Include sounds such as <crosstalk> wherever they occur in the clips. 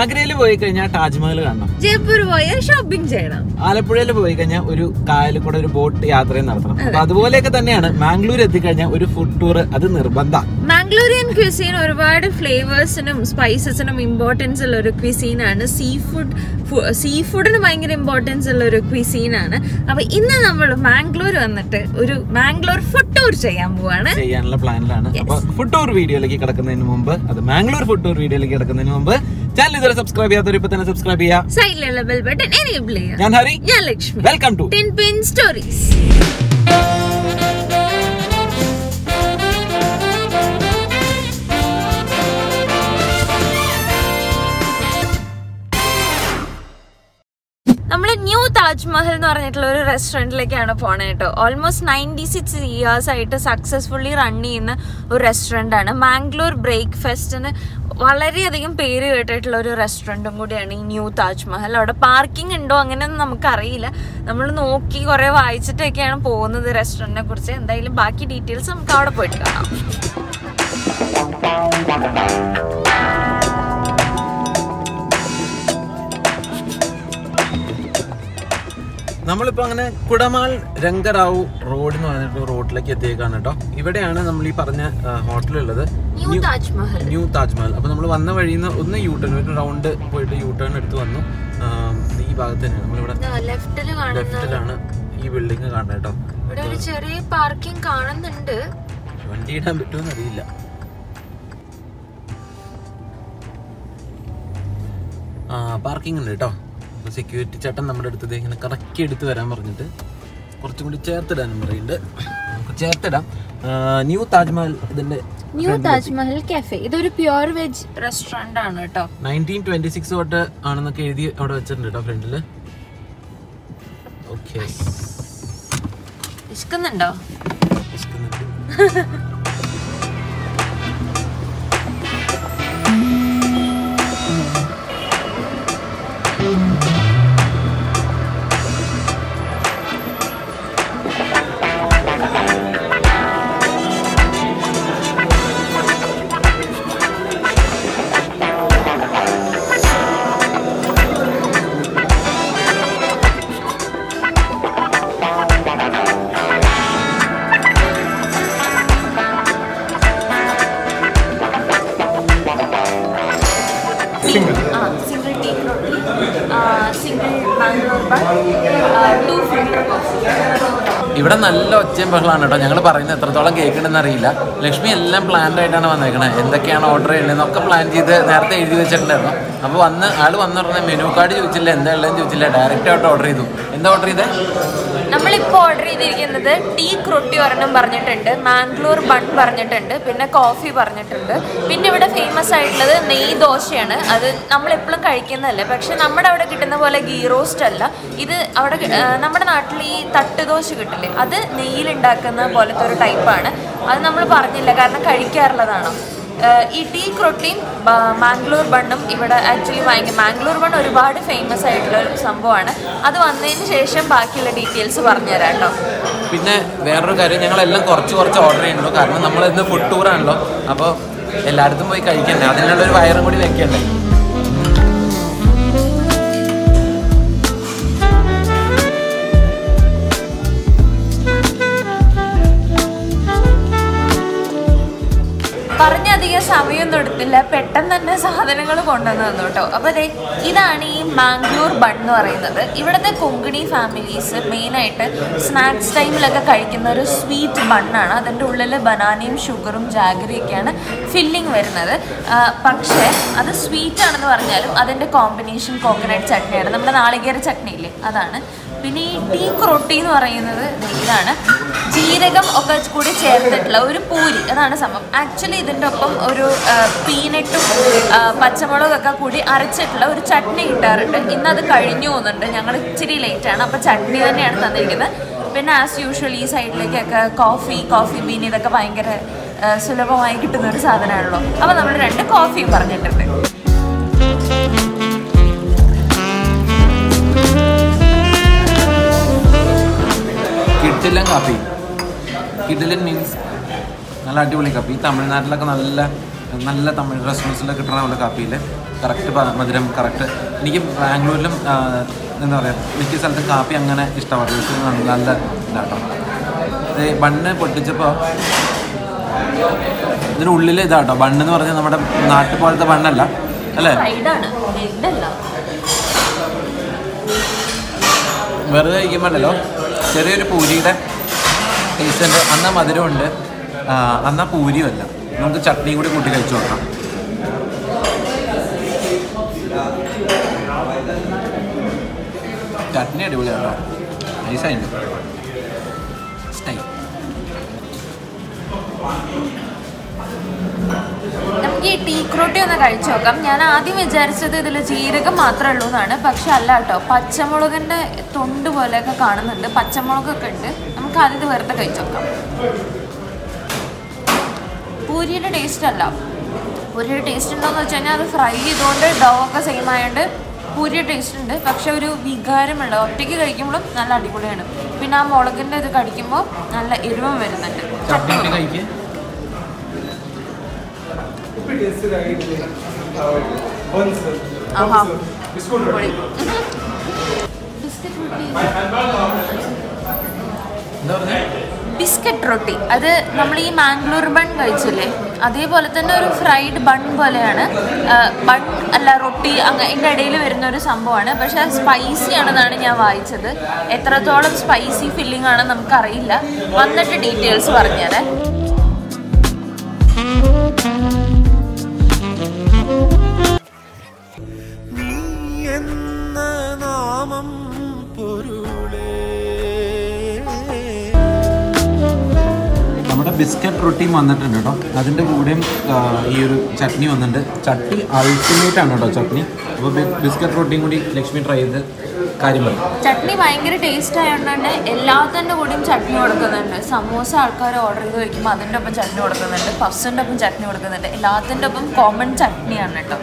ആഗ്രയിൽ പോയി കഴിഞ്ഞാൽ താജ്മഹൽ കാണണം. ജയ്പൂർ പോയാൽ ഷോപ്പിംഗ് ചെയ്യണം. ആലപ്പുഴയിൽ പോയി കഴിഞ്ഞാൽ ഒരു കായലിൽ കൂടെ ഒരു ബോട്ട് യാത്രയും നടത്തണം. അപ്പൊ അതുപോലെയൊക്കെ തന്നെയാണ് മാംഗ്ലൂർ എത്തിക്കഴിഞ്ഞാൽ ഒരു ഫുഡ് ടൂർ അത് നിർബന്ധ. മാംഗ്ലൂരിയൻ ക്വിസീൻ ഒരുപാട് ഫ്ലേവേഴ്സിനും സ്പൈസസിനും ഇമ്പോർട്ടൻസ് ഉള്ള ഒരു ക്വിസീനാണ് സീ ഫുഡ് സീ ഫുഡിന് ഭയങ്കര ഇമ്പോർട്ടൻസ് ഉള്ള ഒരു ക്വിസീനാണ് അപ്പൊ ഇന്ന് നമ്മൾ മാംഗ്ലൂർ വന്നിട്ട് ഒരു മാംഗ്ലൂർ ഫുഡ് ടൂർ ചെയ്യാൻ പോവാണ്. ചെയ്യാനുള്ള പ്ലാനിലാണ് അപ്പൊ ഫുഡ് ടൂർ വീഡിയോയിലേക്ക് കിടക്കുന്നതിന് മുമ്പ് അത് മാംഗ്ലൂർ ഫുഡ് ടൂർ വീഡിയോയിലേക്ക് കിടക്കുന്നതിന് മുമ്പ് ചാനൽ ഇതുവരെ സബ്സ്ക്രൈബ് ചെയ്യാത്തവർ ഇപ്പൊ തന്നെ സബ്സ്ക്രൈബ് ചെയ്യാം സൈഡിലുള്ള ബെൽ ബട്ടൺ എനേബിൾ ചെയ്യാം ഞാൻ ഹരി. ഞാൻ Lakshmi. Welcome to tin pin stories Taj Mahal എന്ന് പറഞ്ഞിട്ടുള്ള ഒരു റെസ്റ്റോറന്റിലേക്കാണ് പോണേ കേട്ടോ ഓൾമോസ്റ്റ് നയന്റി സിക്സ് ഇയേഴ്സ് ആയിട്ട് സക്സസ്ഫുള്ളി റൺ ചെയ്യുന്ന ഒരു റെസ്റ്റോറന്റ് ആണ്. മാംഗ്ലൂർ ബ്രേക്ക്ഫാസ്റ്റിന് വളരെയധികം പേര് കേട്ടിട്ടുള്ള ഒരു റെസ്റ്റോറന്റും കൂടിയാണ് ഈ ന്യൂ താജ്മഹൽ അവിടെ പാർക്കിംഗ് ഉണ്ടോ അങ്ങനെയൊന്നും നമുക്കറിയില്ല. നമ്മൾ നോക്കി കുറേ വായിച്ചിട്ടൊക്കെയാണ് പോകുന്നത് റെസ്റ്റോറന്റിനെ കുറിച്ച്. എന്തായാലും ബാക്കി ഡീറ്റെയിൽസ് നമുക്ക് അവിടെ പോയിട്ട് കാണാം. നമ്മളിപ്പോ അങ്ങനെ കുടമാൾ രംഗറാവു റോഡ് എന്ന് പറഞ്ഞിട്ട് റോഡിലേക്ക് എത്തിയേക്കാണ് കേട്ടോ ഇവിടെയാണ് നമ്മൾ ഈ പറഞ്ഞ ഹോട്ടൽ ഉള്ളത് ന്യൂ താജ്മഹൽ. ന്യൂ താജ്മഹൽ. അപ്പൊ നമ്മൾ വന്ന വഴിയിൽ നിന്ന് ഒന്ന് യൂ ടേൺ ഒരു റൗണ്ട് പോയിട്ട് യൂ ടേൺ എടുത്ത് വന്നു. ഈ ഭാഗത്ത് തന്നെയാണ്. നമ്മളിവിടെ ലെഫ്റ്റിലാണ് ഈ ബിൽഡിംഗ് കാണുന്നത് കേട്ടോ ഇവിടെ ഒരു ചെറിയ പാർക്കിംഗ് കാണുന്നുണ്ട്. വണ്ടി ഇടാൻ പറ്റുമെന്ന് അറിയില്ല. പാർക്കിംഗ് ഉണ്ട് കേട്ടോ അപ്പോൾ സെക്യൂരിറ്റി ചേട്ടൻ നമ്മുടെ അടുത്ത് ഇങ്ങനെ കറക്കി എടുത്ത് വരാൻ പറഞ്ഞിട്ട് കുറച്ചും കൂടി ചേർത്തിടാനും പറയുന്നുണ്ട്. നമുക്ക് ചേർത്തിടാം. ന്യൂ താജ്മഹൽ ഇതിന്റെ ന്യൂ താജ്മഹൽ കഫേ ഇതൊരു പ്യുവർ വെജ് റെസ്റ്റോറന്റ് ആണ് കേട്ടോ നയന്റീൻ ട്വന്റി സിക്സ് തൊട്ട് ആണെന്നൊക്കെ എഴുതി അവിടെ വെച്ചിട്ടുണ്ട് കേട്ടോ ഫ്രണ്ടിൽ ഓക്കെ ഇഷ്കുന്നുണ്ടോ ആ ഒച്ചയും ബഹളമാണ് കേട്ടോ. ഞങ്ങൾ പറയുന്നത് എത്രത്തോളം കേൾക്കണമെന്ന് അറിയില്ല ലക്ഷ്മി എല്ലാം പ്ലാൻഡ് ആയിട്ടാണ് വന്നേക്കണത് എന്തൊക്കെയാണ് ഓർഡർ ചെയ്യണമെന്നൊക്കെ പ്ലാൻ ചെയ്ത് നേരത്തെ എഴുതി വെച്ചിട്ടുണ്ടായിരുന്നു. അപ്പോൾ വന്ന് ആൾ വന്നു പറഞ്ഞാൽ മെനു കാർഡ് ചോദിച്ചില്ല എന്താ ഉള്ളതെന്ന് ചോദിച്ചില്ല. ഡയറക്റ്റ് ആയിട്ട് ഓർഡർ ചെയ്തു. എന്താ ഓർഡർ ചെയ്തത് നമ്മളിപ്പോൾ ഓർഡർ ചെയ്തിരിക്കുന്നത് ടീ ക്രൊട്ടി ഒരെണ്ണം പറഞ്ഞിട്ടുണ്ട് മാംഗ്ലൂർ ബൺ പറഞ്ഞിട്ടുണ്ട് പിന്നെ കോഫി പറഞ്ഞിട്ടുണ്ട്. പിന്നെ ഇവിടെ ഫേമസ് ആയിട്ടുള്ളത് നെയ് ദോശയാണ്. അത് നമ്മളെപ്പോഴും കഴിക്കുന്നതല്ല? പക്ഷെ നമ്മുടെ അവിടെ കിട്ടുന്ന പോലെ ഗീ റോസ്റ്റ് അല്ല. ഇത് അവിടെ നമ്മുടെ നാട്ടിൽ ഈ തട്ട് ദോശ കിട്ടില്ലേ? അത് നെയ്യിലുണ്ടാക്കുന്ന പോലത്തെ ഒരു ടൈപ്പാണ് അത് നമ്മൾ പറഞ്ഞില്ല. കാരണം കഴിക്കാറുള്ളതാണ്? ഈ ടീ ക്രൊട്ടീൻ മാംഗ്ലൂർ ബണ്ണും ഇവിടെ ആക്ച്വലി വാങ്ങിക്കും. മാംഗ്ലൂർ ബൺ ഒരുപാട് ഫേമസ് ആയിട്ടുള്ള ഒരു സംഭവമാണ്. അത് വന്നതിന് ശേഷം ബാക്കിയുള്ള ഡീറ്റെയിൽസ് പറഞ്ഞുതരാം കേട്ടോ പിന്നെ വേറൊരു കാര്യം ഞങ്ങളെല്ലാം കുറച്ച് കുറച്ച് ഓർഡർ ചെയ്യുന്നുള്ളൂ. കാരണം നമ്മൾ ഇന്ന് ഫുഡ് ടൂറാണല്ലോ അപ്പോൾ എല്ലായിടത്തും പോയി കഴിക്കണ്ടേ? അതിനുള്ള ഒരു വയറും കൂടി വെക്കണ്ടേ? പറഞ്ഞധികം സമയമൊന്നും എടുത്തില്ല. പെട്ടെന്ന് തന്നെ സാധനങ്ങൾ കൊണ്ടുവന്ന് തന്നു കേട്ടോ. അപ്പോൾ അതെ ഇതാണ് ഈ മാംഗ്ലൂർ ബൺ എന്ന് പറയുന്നത്. ഇവിടുത്തെ കൊങ്കിണി ഫാമിലീസ് മെയിനായിട്ട് സ്നാക്സ് ടൈമിലൊക്കെ കഴിക്കുന്ന ഒരു സ്വീറ്റ് ബണ്ണാണ് അതിന്റെ ഉള്ളിൽ ബനാനയും ഷുഗറും ജാഗറിയൊക്കെയാണ് ഫില്ലിംഗ് വരുന്നത്. പക്ഷേ അത് സ്വീറ്റ് ആണെന്ന് പറഞ്ഞാലും അതിന്റെ കോമ്പിനേഷൻ കോക്കനട്ട് ചട്നിയാണ്. നമ്മുടെ നാളികേര ചട്നി ഇല്ലേ? അതാണ്. പിന്നെ ഈ ടീ ക്രോട്ടി എന്ന് പറയുന്നത് ഇതാണ്. ജീരകം ഒക്കെ കൂടി ചേർത്തിട്ടുള്ള ഒരു പൂരി. അതാണ് സംഭവം. ആക്ച്വലി ഇതിന്റെ ഒപ്പം ഒരു പീനട്ടും പച്ചമുളകൊക്കെ കൂടി അരച്ചിട്ടുള്ള ഒരു ചട്നി കിട്ടാറുണ്ട്. ഇന്ന് അത് കഴിഞ്ഞു പോകുന്നുണ്ട്. ഞങ്ങൾ ഇച്ചിരി ലേറ്റാണ് അപ്പോൾ ചട്നി തന്നെയാണ് തന്നിരിക്കുന്നത്. പിന്നെ ആസ് യൂഷ്വൽ ഈ സൈഡിലേക്കൊക്കെ കോഫി കോഫി ബീൻ ഇതൊക്കെ ഭയങ്കര സുലഭമായി കിട്ടുന്ന ഒരു സാധനമാണല്ലോ. അപ്പോൾ നമ്മൾ രണ്ട് കോഫിയും പറഞ്ഞിട്ടുണ്ട്. കിടിലൻ കാപ്പി. കിടിലൻ മീൻസ് നല്ല അടിപൊളി കാപ്പി. തമിഴ്നാട്ടിലൊക്കെ നല്ല നല്ല തമിഴ് റെസ്റ്റോറൻസിലൊക്കെ കിട്ടണ പോലെ കാപ്പിയിൽ കറക്റ്റ് മധുരം കറക്റ്റ് എനിക്ക് ബാംഗ്ലൂരിലും എന്താ പറയുക മിക്ക സ്ഥലത്തും കാപ്പി അങ്ങനെ ഇഷ്ടമാണ്. നല്ല ഇതാട്ടോ. ഇത് ബണ്ണ് പൊട്ടിച്ചപ്പോൾ ഇതിനുള്ളിൽ ഇതാട്ടോ. ബണ്ണ് എന്ന് പറഞ്ഞാൽ നമ്മുടെ നാട്ടിൽ പോലത്തെ ബണ്ണല്ല അല്ലേ? വെറുതെ കഴിക്കുമ്പോഴല്ലോ ചെറിയൊരു പൂരിയുടെ ടേസ്റ്റ് ഉണ്ട്. അന്ന മധുരമുണ്ട്. അന്നാ അന്ന പൂരിയുമല്ല. നമുക്ക് ചട്നിയും കൂടി കൂട്ടി കഴിച്ചു നോക്കാം. ചട്നി അടിപൊളിയാണോ നമുക്ക് ഈ ടീ ക്രോട്ടി ഒന്ന് കഴിച്ചു നോക്കാം. ഞാൻ ആദ്യം വിചാരിച്ചത് ഇതിൽ ജീരകം മാത്രമേ ഉള്ളൂ എന്നാണ്. പക്ഷെ അല്ല കേട്ടോ. പച്ചമുളകിന്റെ തൊണ്ട് പോലെയൊക്കെ കാണുന്നുണ്ട്. പച്ചമുളകൊക്കെ ഉണ്ട്. നമുക്ക് ആദ്യം ഇത് വെറുതെ കഴിച്ചു നോക്കാം. പൂരിയുടെ ടേസ്റ്റ് അല്ല. പൂരിയുടെ ടേസ്റ്റ് ഉണ്ടോയെന്ന് വെച്ച് കഴിഞ്ഞാൽ അത് ഫ്രൈ ചെയ്തുകൊണ്ട് ഡോ ഒക്കെ സെയിം ആയതുകൊണ്ട് പൂരിയുടെ ടേസ്റ്റ് ഉണ്ട്. പക്ഷെ ഒരു വികാരമുള്ള ഒറ്റയ്ക്ക് കഴിക്കുമ്പോഴും നല്ല അടിപൊളിയാണ്. പിന്നെ ആ മുളകിന്റെ ഇത് കടിക്കുമ്പോൾ നല്ല എരിവും വരുന്നുണ്ട്. ബിസ്കറ്റ് ബിസ്ക്കറ്റ് റൊട്ടി. അത് നമ്മൾ ഈ മാംഗ്ലൂർ ബൺ കഴിച്ചില്ലേ? അതേപോലെ തന്നെ ഒരു ഫ്രൈഡ് ബൺ പോലെയാണ്. ബൺ അല്ല റൊട്ടി അങ്ങ അതിന്റെ ഇടയിൽ വരുന്ന ഒരു സംഭവമാണ്. പക്ഷേ സ്പൈസി ആണെന്നാണ് ഞാൻ വായിച്ചത്. എത്രത്തോളം സ്പൈസി ഫില്ലിംഗ് ആണെന്ന് നമുക്കറിയില്ല. വന്നിട്ട് ഡീറ്റെയിൽസ് പറഞ്ഞുതരേ. ബിസ്ക്കറ്റ് റൊട്ടിയും വന്നിട്ടുണ്ട് കേട്ടോ. അതിന്റെ കൂടെയും ഈ ഒരു ചട്നി വന്നിട്ടുണ്ട്. ചട്നി അൾട്ടിമേറ്റ് ആണ് കേട്ടോ ചട്നി. അപ്പോൾ ബിസ്ക്കറ്റ് റൊട്ടിയും കൂടി ലക്ഷ്മി ട്രൈ ചെയ്ത് കാര്യം പറയും ചട്നി ഭയങ്കര ടേസ്റ്റ് ആയതുകൊണ്ട് എല്ലാത്തിന്റെ കൂടെയും ചട്നി കൊടുക്കുന്നുണ്ട്. സമോസ ആൾക്കാർ ഓർഡർ ചെയ്ത് വയ്ക്കുമ്പോൾ അതിന്റെ ഒപ്പം ചട്നി കൊടുക്കുന്നുണ്ട്. പഫ്സിന്റെ ഒപ്പം ചട്നി കൊടുക്കുന്നുണ്ട്. എല്ലാത്തിന്റെ ഒപ്പം കോമൺ ചട്നിയാണ് കേട്ടോ.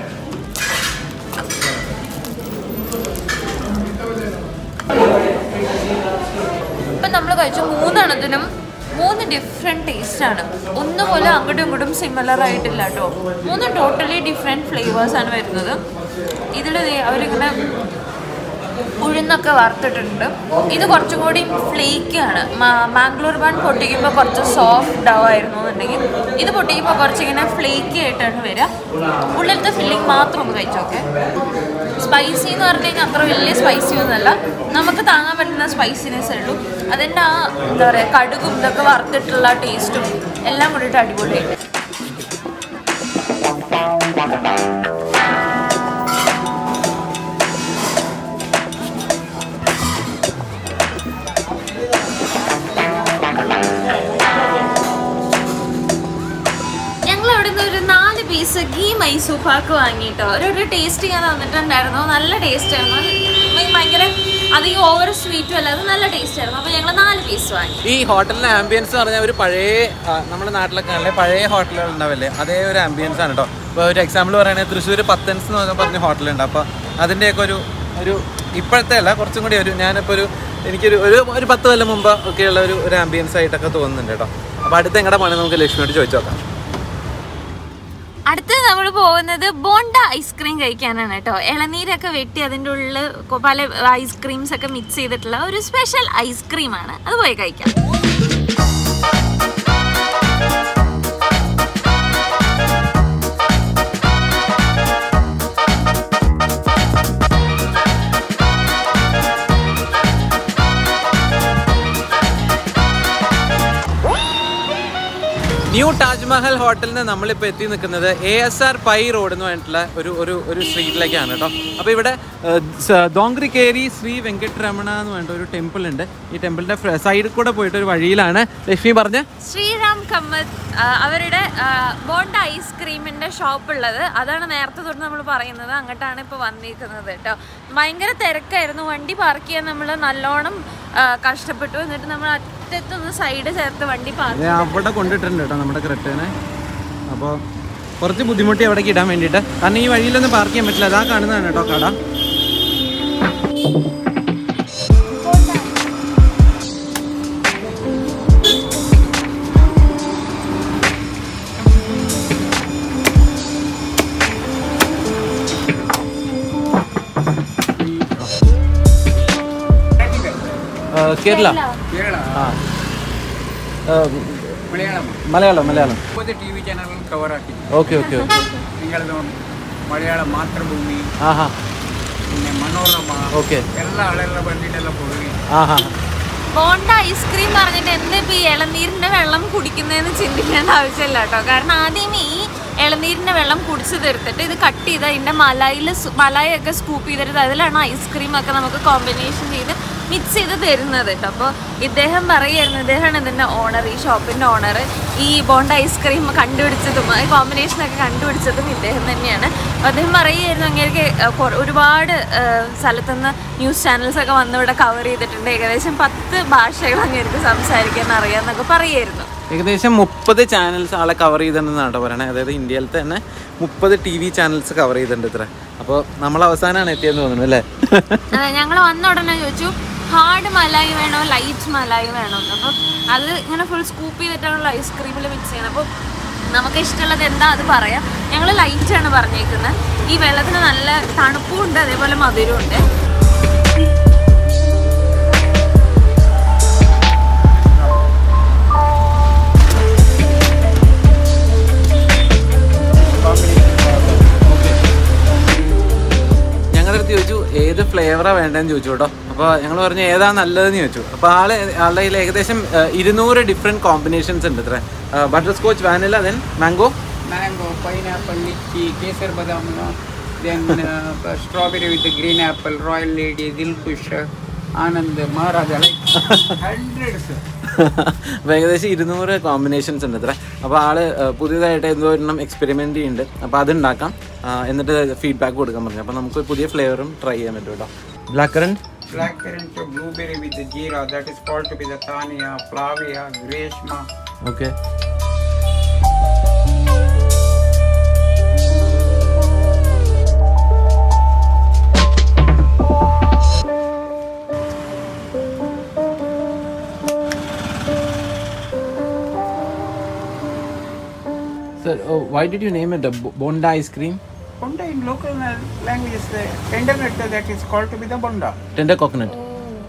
ഇപ്പം നമ്മൾ കഴിച്ച മൂന്നെണ്ണത്തിനും മൂന്ന് ഡിഫറെന്റ് ടേസ്റ്റാണ് ഒന്നുപോലെ അങ്ങോട്ടും ഇങ്ങോട്ടും സിമിലർ ആയിട്ടില്ല കേട്ടോ മൂന്ന് ടോട്ടലി ഡിഫറെന്റ് ഫ്ലേവേഴ്സാണ് വരുന്നത്. ഇതിൽ അവരിങ്ങനെ ഉഴുന്നൊക്കെ വറുത്തിട്ടുണ്ട്. ഇത് കുറച്ചും കൂടി ഫ്ലേക്കാണ്. മാംഗ്ലൂർ ബൺ പൊട്ടിക്കുമ്പോൾ കുറച്ച് സോഫ്റ്റ് ആവായിരുന്നു എന്നുണ്ടെങ്കിൽ. ഇത് പൊട്ടിക്കുമ്പോൾ കുറച്ചിങ്ങനെ ഫ്ലേക്കി ആയിട്ടാണ് വരിക. ഉള്ളിലത്തെ ഫില്ലിംഗ് മാത്രം ഒന്ന് കഴിച്ചോക്കെ സ്പൈസി എന്ന് പറഞ്ഞു അത്ര വലിയ സ്പൈസി ഒന്നുമല്ല. നമുക്ക് താങ്ങാൻ പറ്റുന്ന സ്പൈസിനെസ് ഉള്ളൂ. അതിന്റെ ആ എന്താ പറയുക കടുകും ഇതൊക്കെ വറുത്തിട്ടുള്ള ടേസ്റ്റും എല്ലാം കൂടിയിട്ട് അടിപൊളിയായിട്ട്. നാല് മൈസൂഫാക്ക് മൈസൂർ വാങ്ങിയിട്ടോ. ഒരു ടേസ്റ്റ് ഞാൻ തന്നിട്ടുണ്ടായിരുന്നു. നല്ല ടേസ്റ്റ് ആയിരുന്നു. ഭയങ്കര അധികം ഓവർ സ്വീറ്റും അല്ല അത് നല്ല ടേസ്റ്റ് ആയിരുന്നു. അപ്പോൾ ഞങ്ങൾ നാല് പീസ് വാങ്ങി. ഈ ഹോട്ടലിന്റെ ആംബിയൻസ് എന്ന് പറഞ്ഞാൽ ഒരു പഴയ നമ്മുടെ നാട്ടിലൊക്കെ പഴയ ഹോട്ടലുകൾ ഉണ്ടാവില്ലേ? അതേ ഒരു ആംബിയൻസ് ആണ് കേട്ടോ ഇപ്പോൾ ഒരു എക്സാമ്പിൾ പറയുകയാണെങ്കിൽ തൃശ്ശൂർ പത്തൻസ് എന്ന് പറഞ്ഞ ഹോട്ടലുണ്ട്. അപ്പോൾ അതിന്റെയൊക്കെ ഒരു ഒരു ഇപ്പോഴത്തെ അല്ല കുറച്ചും കൂടി ഒരു ഞാനിപ്പോൾ ഒരു എനിക്കൊരു ഒരു ഒരു പത്ത് കൊല്ലം മുമ്പ് ഒക്കെയുള്ള ഒരു ഒരു ആംബിയൻസ് ആയിട്ടൊക്കെ തോന്നുന്നുണ്ട് കേട്ടോ അപ്പോൾ അടുത്ത് എങ്ങടെ പണി നമുക്ക് ലക്ഷ്മിയോട് ചോദിച്ചു നോക്കാം. അടുത്ത് നമ്മൾ പോകുന്നത് ബോണ്ട ഐസ്ക്രീം കഴിക്കാനാണ് കേട്ടോ. ഇളനീരൊക്കെ വെട്ടി അതിന്റെ ഉള്ളിൽ പല ഐസ്ക്രീംസ് ഒക്കെ മിക്സ് ചെയ്തിട്ടുള്ള ഒരു സ്പെഷ്യൽ ഐസ്ക്രീമാണ് അത് പോയി കഴിക്കാം. ന്യൂ താജ്മഹൽ ഹോട്ടലിൽ നിന്ന് നമ്മളിപ്പോൾ എത്തി നിൽക്കുന്നത് A S R Pai road എന്ന് പറഞ്ഞിട്ടുള്ള ഒരു ഒരു ഒരു സ്ട്രീറ്റിലേക്കാണ് കേട്ടോ. അപ്പോൾ ഇവിടെ ദോങ്ക്രിക്കേരി ശ്രീ വെങ്കട്ടരമണ എന്ന് പറഞ്ഞിട്ട് ഒരു ടെമ്പിൾ ഉണ്ട്. ഈ ടെമ്പിളിന്റെ സൈഡിൽ കൂടെ പോയിട്ട് ഒരു വഴിയിലാണ് ലക്ഷ്മി പറഞ്ഞ. ശ്രീറാം കമ്മത്ത് അവരുടെ ബോണ്ട ഐസ്ക്രീമിന്റെ ഷോപ്പ് ഉള്ളത്. അതാണ് നേരത്തെ തൊട്ട് നമ്മൾ പറയുന്നത്. അങ്ങോട്ടാണ് ഇപ്പോൾ വന്നിരിക്കുന്നത് കേട്ടോ. ഭയങ്കര തിരക്കായിരുന്നു. വണ്ടി പാർക്ക് ചെയ്യാൻ നമ്മൾ നല്ലോണം കഷ്ടപ്പെട്ടു. എന്നിട്ട് നമ്മൾ അറ്റത്തൊന്ന് അവിടെ കൊണ്ടിട്ടുണ്ട് നമ്മുടെ ക്രെറ്റേനെ അപ്പോൾ കുറച്ച് ബുദ്ധിമുട്ടി അവിടേക്ക് ഇടാൻ വേണ്ടിയിട്ട്. കാരണം ഈ വഴിയിലൊന്നും പാർക്ക് ചെയ്യാൻ പറ്റില്ല. അതാ കാണുന്നതാണ് കേട്ടോ കട. കേരള. മലയാളം. മലയാളം ടി വി ചാനലുകൾ കവറാക്കി ഓക്കെ ഓക്കെ ഓക്കെ. മലയാള മാതൃഭൂമി ആഹാ. പിന്നെ മനോരമ ഓക്കെ. എല്ലാ ആളുകളെ വേണ്ടിയിട്ടെല്ലാം പോവുകയും. ആഹാ. ബോണ്ട ഐസ്ക്രീം പറഞ്ഞിട്ട് എന്തിപ്പോ ഈ ഇളനീരിന്റെ വെള്ളം കുടിക്കുന്നതെന്ന് ചിന്തിക്കേണ്ട ആവശ്യമില്ല കേട്ടോ. കാരണം ആദ്യം ഈ ഇളനീരിന്റെ വെള്ളം കുടിച്ചു തീർത്തിട്ട് ഇത് കട്ട് ചെയ്ത് അതിന്റെ മലായിൽ മലായൊക്കെ സ്കൂപ്പ് ചെയ്തിട്ട് അതിലാണ് ഐസ്ക്രീം ഒക്കെ നമുക്ക് കോമ്പിനേഷൻ ചെയ്ത് മിക്സ് ചെയ്ത് തരുന്നത് കേട്ടോ അപ്പോൾ ഇദ്ദേഹം പറയുമായിരുന്നു ഇദ്ദേഹമാണ് ഇതിന്റെ ഓണർ ഈ ഷോപ്പിന്റെ ഓണർ ഈ ബോണ്ട ഐസ്ക്രീം കണ്ടുപിടിച്ചതും ഈ കോമ്പിനേഷനൊക്കെ കണ്ടുപിടിച്ചതും ഇദ്ദേഹം തന്നെയാണ്. അപ്പോൾ അദ്ദേഹം പറയുമായിരുന്നു അങ്ങനെയൊക്കെ ഒരുപാട് സ്ഥലത്തുനിന്ന് ന്യൂസ് ചാനൽസൊക്കെ വന്ന് ഇവിടെ കവർ ചെയ്തിട്ടുണ്ട്. ഏകദേശം പത്ത് ഭാഷകൾ അങ്ങേർക്ക് സംസാരിക്കാൻ അറിയാമെന്നൊക്കെ പറയുമായിരുന്നു ഏകദേശം മുപ്പത് ചാനൽസ് ആളെ കവർ ചെയ്തിട്ടുണ്ടെന്നാണ് കേട്ടോ പറയണത് അതായത് ഇന്ത്യയിൽ തന്നെ മുപ്പത് ടി വി ചാനൽസ് കവർ ചെയ്തിട്ടുണ്ട് ഇത്ര. അപ്പോൾ നമ്മൾ അവസാനമാണ് എത്തിയെന്ന് തോന്നുന്നു അല്ലേ? ഞങ്ങൾ വന്ന ഉടനെ ചോദിച്ചു ഹാർഡ് മലായി വേണോ ലൈറ്റ് മലായി വേണോ അപ്പം അത് ഇങ്ങനെ ഫുൾ സ്കൂപ്പ് ചെയ്തിട്ടാണല്ലോ ഐസ്ക്രീമിൽ മിക്സ് ചെയ്യുന്നത്. അപ്പോൾ നമുക്ക് ഇഷ്ടമുള്ളത് എന്താ അത് പറയാം. ഞങ്ങൾ ലൈറ്റാണ് പറഞ്ഞേക്കുന്നത്. ഈ വെള്ളത്തിന് നല്ല തണുപ്പും ഉണ്ട് അതേപോലെ മധുരവും ഉണ്ട്. ഞങ്ങളുടെ അടുത്ത് ചോദിച്ചു ഏത് ഫ്ലേവറാണ് വേണ്ടതെന്ന് ചോദിച്ചു കേട്ടോ. അപ്പോൾ ഞങ്ങൾ പറഞ്ഞു ഏതാ നല്ലതെന്ന് ചോദിച്ചു. അപ്പോൾ ആൾ ആളുടെ കയ്യിൽ ഏകദേശം ഇരുന്നൂറ് ഡിഫറെന്റ് കോമ്പിനേഷൻസ് ഉണ്ട് ഇത്ര butterscotch vanilla then mango mango pineapple lychee, kesar ബദാം then strawberry with green apple royal lady anand, maharaja, like hundreds. അപ്പോൾ ഏകദേശം ഇരുന്നൂറ് കോമ്പിനേഷൻസ് ഉണ്ട് അത്ര അപ്പോൾ ആൾ പുതിയതായിട്ട് എന്തോ ഒരെണ്ണം എക്സ്പെരിമെന്റ് ചെയ്യുന്നുണ്ട്. അപ്പോൾ അതുണ്ടാക്കാം എന്നിട്ട് ഫീഡ്ബാക്ക് കൊടുക്കാൻ പറഞ്ഞു. അപ്പോൾ നമുക്ക് പുതിയ ഫ്ലേവറും ട്രൈ ചെയ്യാൻ പറ്റും കേട്ടോ. Blackcurrant black blueberry with jeera, that is called to be the thania, flavia, greshma. Okay Sir, oh, why did you name it the Bonda ice cream? Bonda in local language is the tender nut that is called to be the Bonda. Tender coconut? Oh.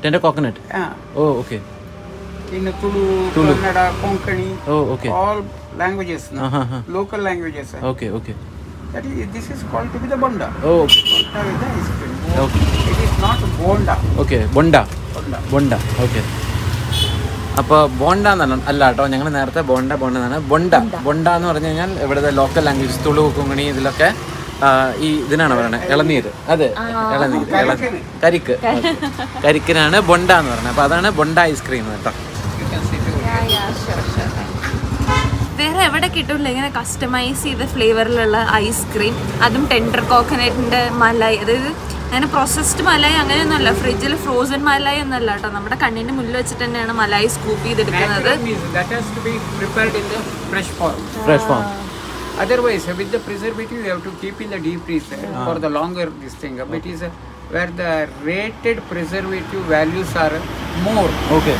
Tender coconut? Yeah. Oh, okay. In Tulu, Tulu. Kannada, Konkani. Oh, okay. All languages. No? Uh -huh. Local languages. Eh? Okay, okay. That is, this is called to be the Bonda. Oh, okay. Bonda is the ice cream. Okay. It is not Bonda. Okay, Bonda. Bonda. Bonda, okay. അപ്പോൾ ബോണ്ട എന്നല്ല അല്ല കേട്ടോ ഞങ്ങൾ നേരത്തെ ബോണ്ട ബോണ്ട എന്നാണ്. ബൊണ്ട. ബൊണ്ട. എന്ന് പറഞ്ഞു കഴിഞ്ഞാൽ ഇവിടുത്തെ ലോക്കൽ ലാംഗ്വേജ് തുളു കുങ്ങണി ഇതിലൊക്കെ ഈ ഇതിനാണ് പറയുന്നത് ഇളനീര്. അതെ. ഇളനീര്. ഇള കരിക്ക്. കരിക്കിനാണ് ബൊണ്ട എന്ന് പറയുന്നത് അപ്പോൾ അതാണ് ബൊണ്ട ഐസ്ക്രീം കേട്ടോ. വേറെ എവിടെ കിട്ടില്ല ഇങ്ങനെ കസ്റ്റമൈസ് ചെയ്ത ഫ്ലേവറിലുള്ള ഐസ്ക്രീം അതും ടെൻഡർ കോക്കനറ്റിന്റെ മലായി. അതായത് അങ്ങനെ പ്രോസസ്ഡ് മലായി അങ്ങനെയൊന്നുമല്ല ഫ്രിഡ്ജിൽ ഫ്രോസൺ മലായി ഒന്നല്ല കേട്ടോ നമ്മുടെ കണ്ണിന്റെ മുന്നിൽ വെച്ചിട്ട് തന്നെയാണ് മലായി സ്കൂപ്പ് ചെയ്തെടുക്കുന്നത് Otherwise, with the preservative, you have to keep in the deep freezer uh. for the longer this thing. But it is uh, where the rated preservative values are more. Okay.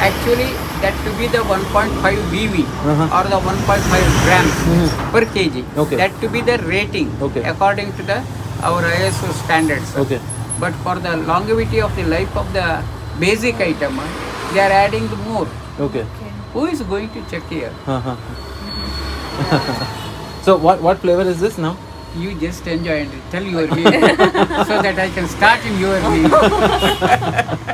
Actually, that to be the 1.5 BV Uh-huh. or the 1.5 grams per kg. Okay. That to be the rating Okay. according to the our ISO standards. Okay. But for the longevity of the life of the basic item, they are adding more. Okay. Who is going to check here? <laughs> so what what flavor is this now? You just enjoy and tell your me <laughs> so that I can start in your me. <laughs>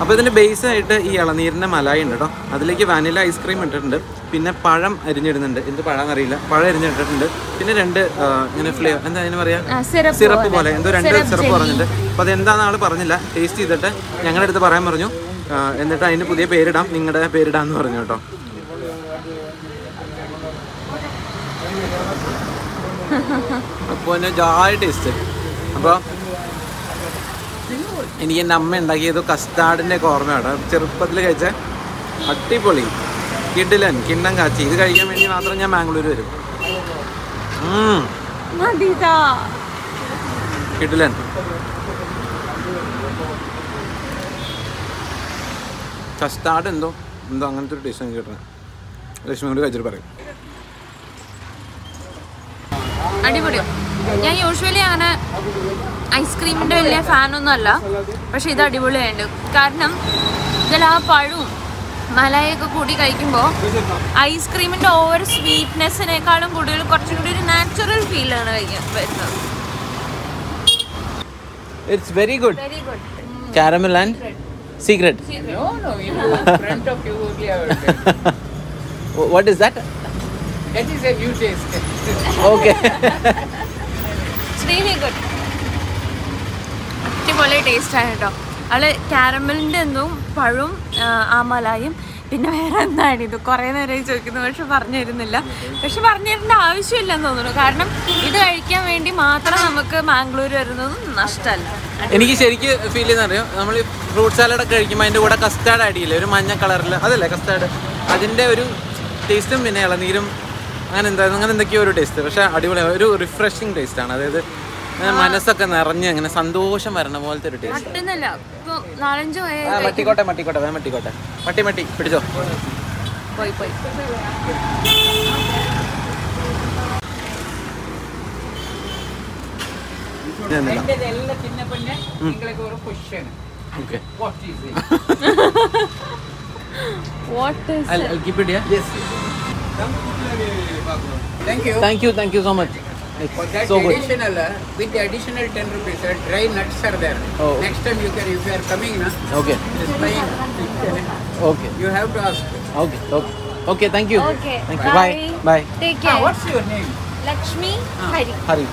അപ്പോൾ ഇതിന്റെ base ആയിട്ട് ഈ ഇളനീരിന്റെ മലായി ഉണ്ട് കേട്ടോ അതിലേക്ക് vanilla ice cream ഇട്ടിട്ടുണ്ട്. പിന്നെ പഴം അരിഞ്ഞിടുന്നുണ്ട്. എന്ത് പഴം അറിയില്ല പഴം അരിഞ്ഞിട്ടിട്ടുണ്ട്. പിന്നെ രണ്ട് ഇങ്ങനെ ഫ്ലേവർ എന്താ അതിന് പറയാ? സിറപ്പ് പോലെ. എന്തോ രണ്ട് സിറപ്പ് പറഞ്ഞിട്ടുണ്ട് പറഞ്ഞിട്ട്. അപ്പോൾ അതെന്താണെന്ന് ആൾ പറഞ്ഞില്ല. ടേസ്റ്റ് ചെയ്തിട്ട് ഞങ്ങളുടെ അടുത്ത് പറയാൻ പറഞ്ഞു. എന്നിട്ട് അതിന് പുതിയ പേരിടാം. നിങ്ങളുടെ പേരിടാന്ന് പറഞ്ഞു കേട്ടോ അപ്പോൾ ജായ ടേസ്റ്റ് അപ്പോൾ എനിക്ക് എന്റെ അമ്മ ഉണ്ടാക്കിയത് കസ്റ്റാർഡിന്റെ ഒക്കെ ഓർമ്മയാണ് ചെറുപ്പത്തിൽ കഴിച്ച അടിപൊളി. കിഡിലൻ കിണ്ണം കാച്ചി. ഇത് കഴിക്കാൻ വേണ്ടി മാത്രം ഞാൻ മാംഗ്ലൂർ വരും. കിഡിലൻ കസ്റ്റാർഡ് എന്തോ? എന്തോ അങ്ങനത്തെ ഒരു ടേസ്റ്റ് എനിക്ക് കിട്ടണം ലക്ഷ്മി കൊണ്ട് കഴിച്ചിട്ട് പറയും. അടിപൊളിയോ. ഞാൻ യൂഷ്വലി അങ്ങനെ ഐസ്ക്രീമിന്റെ വലിയ ഫാനൊന്നും അല്ല. പക്ഷെ ഇത് അടിപൊളിയായിട്ട് കാരണം ഇതിൽ ആ പഴവും മലയൊക്കെ കൂടി കഴിക്കുമ്പോൾ ഐസ്ക്രീമിന്റെ ഓവർ സ്വീറ്റ്നെസ്സിനേക്കാളും കൂടുതൽ കുറച്ചും കൂടി ഒരു നാച്ചുറൽ ഫീലാണ് കഴിക്കാൻ വരുന്നത് it's very good very good caramel and secret No, no, in front of you only I will tell. What is that That? Is a new taste. Okay <laughs> really good അടിപൊളി ടേസ്റ്റാണ് കേട്ടോ. അവൾ കാരമലിന്റെ എന്നും പഴവും ആമലായും പിന്നെ വേറെ എന്താണ് ഇത്? കുറേ നേരമായി ചോദിക്കുന്നു പക്ഷെ പറഞ്ഞു തരുന്നില്ല പക്ഷെ പറഞ്ഞു തരേണ്ട ആവശ്യമില്ലെന്ന് തോന്നുന്നു. കാരണം ഇത് കഴിക്കാൻ വേണ്ടി മാത്രം നമുക്ക് മാംഗ്ലൂർ വരുന്നതും നഷ്ടമല്ല. എനിക്ക് ശരിക്കും ഫീൽ ചെയ്യുന്ന അറിയാം? നമ്മൾ ഫ്രൂട്ട് സാലഡ് കഴിക്കുമ്പോൾ അതിന്റെ കൂടെ കസ്റ്റാർഡ് ആഡ് ചെയ്യില്ലേ? ഒരു മഞ്ഞ കളറിൽ അതല്ലേ കസ്റ്റാർഡ് അതിന്റെ ഒരു ടേസ്റ്റും പിന്നെ ഇളനീരും അങ്ങനെ എന്താ അങ്ങനെ എന്തൊക്കെയോ ഒരു ടേസ്റ്റ് പക്ഷേ അടിപൊളി. ഒരു റിഫ്രഷിങ് ടേസ്റ്റ് ആണ്. അതായത് മനസ്സൊക്കെ നിറഞ്ഞ് അങ്ങനെ സന്തോഷം വരണ പോലത്തെ ഒരു ടേസ്റ്റ് മട്ടിക്കോട്ടെ മട്ടിക്കോട്ടെ വേണം മട്ടിക്കോട്ടെ. മട്ടി മട്ടി. പിടിച്ചോ? പോയി പോയി. Okay. What is I'll, I'll keep it? here. Yes. Thank you. Thank you. Thank you so much. It's For that so additional, good. with the additional 10 rupees, uh, dry nuts are there. Oh. Next time you can, if you are coming, na, okay. Just okay. You have to ask. Okay. Okay. Okay. Thank you. Okay. Thank you. Bye. Bye. Take ah, care. Ah, what's your name? Lakshmi ah. Hari. Hari.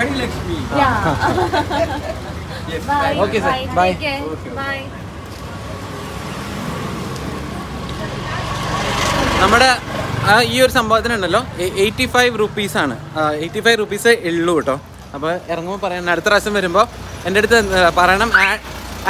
Hari Lakshmi. Yeah. Ah. <laughs> yes. Bye. Okay, sir. Bye. Bye. Okay. Bye. നമ്മുടെ ഈ ഒരു സംഭവത്തിനുണ്ടല്ലോ. Eighty five റുപ്പീസാണ് eighty five rupees ഉള്ളൂ കേട്ടോ. അപ്പോൾ ഇറങ്ങുമ്പോൾ പറയണം അടുത്ത പ്രാവശ്യം വരുമ്പോൾ എന്റെ അടുത്ത് പറയണം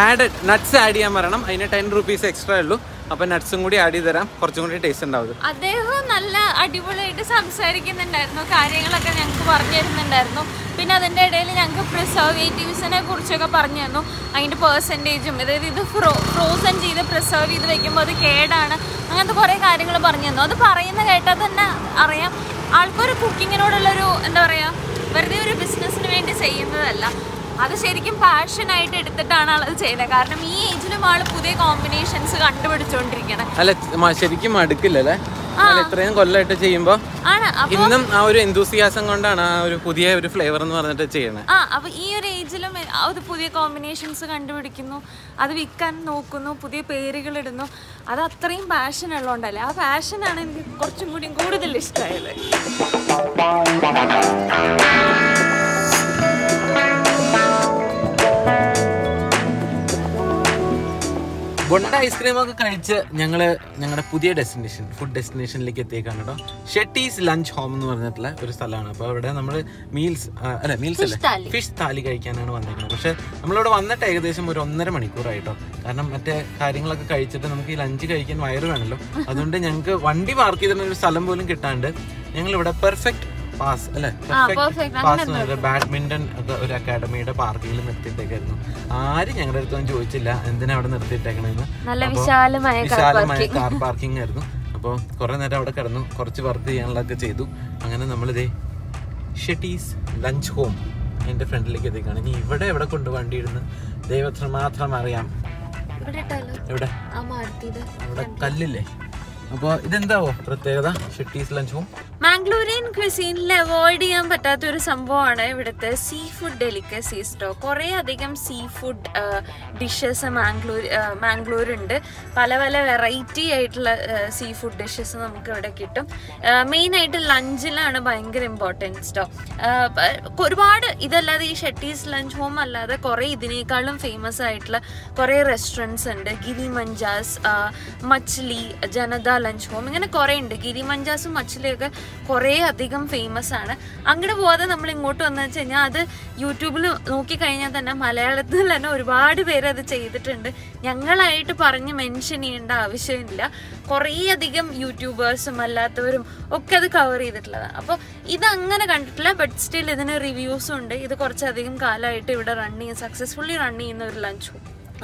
ആഡ് നട്ട്സ് ആഡ് ചെയ്യാൻ പറയണം. അതിന് ടെൻ റുപ്പീസ് എക്സ്ട്രാ ഉള്ളൂ. അപ്പോൾ നട്ട്സും കൂടി ആഡ് ചെയ്ത് തരാം. കുറച്ചും കൂടി ടേസ്റ്റ് ഉണ്ടാവും. അദ്ദേഹം നല്ല അടിപൊളിയായിട്ട് സംസാരിക്കുന്നുണ്ടായിരുന്നു. കാര്യങ്ങളൊക്കെ ഞങ്ങൾക്ക് പറഞ്ഞു തരുന്നുണ്ടായിരുന്നു. പിന്നെ അതിന്റെ ഇടയിൽ ഞങ്ങൾക്ക് പ്രിസർവേറ്റീവ്സിനെ കുറിച്ചൊക്കെ പറഞ്ഞു തന്നു. അതിന്റെ പേഴ്സന്റേജും അതായത് ഇത് ഫ്രോ ഫ്രോസൺ ചെയ്ത് പ്രിസർവ് ചെയ്ത് വെക്കുമ്പോൾ അത് കേടാണ്. അങ്ങനത്തെ കുറേ കാര്യങ്ങൾ പറഞ്ഞു തന്നു. അത് പറയുന്ന കേട്ടാൽ തന്നെ അറിയാം. ആൾക്കൊരു കുക്കിങ്ങിനോടുള്ളൊരു എന്താ പറയുക വെറുതെ ഒരു ബിസിനസ്സിന് വേണ്ടി ചെയ്യുന്നതല്ല. അത് ശരിക്കും പാഷനായിട്ട് എടുത്തിട്ടാണ് അത് ചെയ്യുന്നത്. കാരണം ഈ ഏജിലും ആൾ പുതിയ കോമ്പിനേഷൻസ് കണ്ടുപിടിച്ചുകൊണ്ടിരിക്കണം അല്ല ശരിക്കും മടുക്കില്ലല്ലേ ഇത്രയും കൊല്ലമായിട്ട് അപ്പൊ ഇന്നും ആ ഒരു എന്തൂസിയാസം കൊണ്ടാണ് ആ ഒരു പുതിയ ഒരു ഫ്ലേവർ എന്ന് പറഞ്ഞിട്ട് ചെയ്യുന്നത് ആ അപ്പൊ ഈ ഒരു ഏജിലും അത് പുതിയ കോമ്പിനേഷൻസ് കണ്ടുപിടിക്കുന്നു. അത് വിൽക്കാൻ നോക്കുന്നു പുതിയ പേരുകൾ ഇടുന്നു. അത് അത്രയും പാഷൻ ഉള്ളതുകൊണ്ടല്ലേ. ആ പാഷനാണ് എനിക്ക് കുറച്ചും കൂടി കൂടുതൽ ഇഷ്ടമായത്. ബൊണ്ട ഐസ്ക്രീം ഒക്കെ കഴിച്ച് ഞങ്ങൾ ഞങ്ങളുടെ പുതിയ ഡെസ്റ്റിനേഷൻ ഫുഡ് ഡെസ്റ്റിനേഷനിലേക്ക് എത്തിയേക്കാണ് കേട്ടോ ഷെട്ടീസ് ലഞ്ച് ഹോം എന്ന് പറഞ്ഞിട്ടുള്ള ഒരു സ്ഥലമാണ്. അപ്പോൾ അവിടെ നമ്മൾ മീൽസ് അല്ല മീൽസ് അല്ല. ഫിഷ് താലി കഴിക്കാനാണ് വന്നേക്കുന്നത് പക്ഷെ നമ്മളിവിടെ വന്നിട്ട് ഏകദേശം ഒരു ഒന്നര മണിക്കൂറായിട്ടോ. കാരണം മറ്റേ കാര്യങ്ങളൊക്കെ കഴിച്ചിട്ട് നമുക്ക് ഈ ലഞ്ച് കഴിക്കാൻ വയറ് വേണമല്ലോ അതുകൊണ്ട് ഞങ്ങൾക്ക് വണ്ടി പാർക്ക് ചെയ്തിട്ടുള്ള ഒരു സ്ഥലം പോലും കിട്ടാണ്ട് ഞങ്ങളിവിടെ പെർഫെക്റ്റ് പാസ് അല്ലെ. പാസ് ബാഡ്മിന്റൺ ഒക്കെ ഒരു അക്കാഡമിയുടെ പാർക്കിൽ നിർത്തിയിട്ടേക്കായിരുന്നു. ആരും ഞങ്ങളുടെ അടുത്തൊന്നും ചോദിച്ചില്ല എന്തിനാ അവിടെ നിർത്തിയിട്ടേക്കണെന്ന്. നല്ല വിശാലമായ. കാർ പാർക്കിംഗ് ആയിരുന്നു. അപ്പോൾ കുറേ നേരം അവിടെ കിടന്നു കുറച്ച് വർക്ക് ചെയ്യാനുള്ളതൊക്കെ ചെയ്തു. അങ്ങനെ നമ്മളിതേ ഷെട്ടീസ് ലഞ്ച് ഹോം എന്റെ ഫ്രണ്ടിലേക്ക് എത്തിക്കാണ്. ഇനി ഇവിടെ എവിടെ കൊണ്ട് വണ്ടി ഇടുന്നു ദൈവത്തിന് മാത്രം അറിയാം. എവിടെ? അവിടെ കല്ലില്ലേ? അപ്പോൾ ഇതെന്താവോ പ്രത്യേകത? ഷെട്ടീസ് ലഞ്ച്? ഹോം മാംഗ്ലൂരിയൻ ക്വിസീനിൽ അവോയ്ഡ് ചെയ്യാൻ പറ്റാത്ത ഒരു സംഭവമാണ് ഇവിടുത്തെ സീ ഫുഡ് ഡെലിക്കസീസ് കുറേ അധികം സീ ഫുഡ് ഡിഷസ് മാംഗ്ലൂർ മാംഗ്ലൂരുണ്ട്. പല പല വെറൈറ്റി ആയിട്ടുള്ള സീ ഫുഡ് ഡിഷസ് നമുക്ക് ഇവിടെ കിട്ടും മെയിനായിട്ട് ലഞ്ചിലാണ് ഭയങ്കര ഇമ്പോർട്ടൻസ് കേട്ടോ ഒരുപാട് ഇതല്ലാതെ ഈ ഷെട്ടീസ് ലഞ്ച് ഹോം അല്ലാതെ കുറേ ഇതിനേക്കാളും ഫേമസ് ആയിട്ടുള്ള കുറേ റെസ്റ്റോറന്റ്സ് ഉണ്ട്. ഗിരി മഞ്ചാസ് മച്ച്ലി ജനത ലഞ്ച് ഹോം ഇങ്ങനെ കുറേ ഉണ്ട് ഗിരിമഞ്ചാസും മച്ചിലൊക്കെ കുറേ അധികം ഫേമസ് ആണ്. അങ്ങോട്ട് പോകാതെ നമ്മൾ ഇങ്ങോട്ട് വന്നു വെച്ച് കഴിഞ്ഞാൽ അത് യൂട്യൂബിൽ നോക്കിക്കഴിഞ്ഞാൽ തന്നെ മലയാളത്തിൽ തന്നെ ഒരുപാട് പേര് അത് ചെയ്തിട്ടുണ്ട്. ഞങ്ങളായിട്ട് പറഞ്ഞ് മെൻഷൻ ചെയ്യേണ്ട ആവശ്യമില്ല. കുറേ അധികം യൂട്യൂബേഴ്സും അല്ലാത്തവരും ഒക്കെ അത് കവർ ചെയ്തിട്ടുള്ളതാണ് അപ്പോൾ ഇത് അങ്ങനെ കണ്ടിട്ടില്ല ബട്ട് സ്റ്റിൽ ഇതിന് റിവ്യൂസും ഉണ്ട്. ഇത് കുറച്ചധികം കാലമായിട്ട് ഇവിടെ റൺ ചെയ്യുന്ന സക്സസ്ഫുള്ളി റൺ ചെയ്യുന്ന ഒരു ലഞ്ച് ഹോം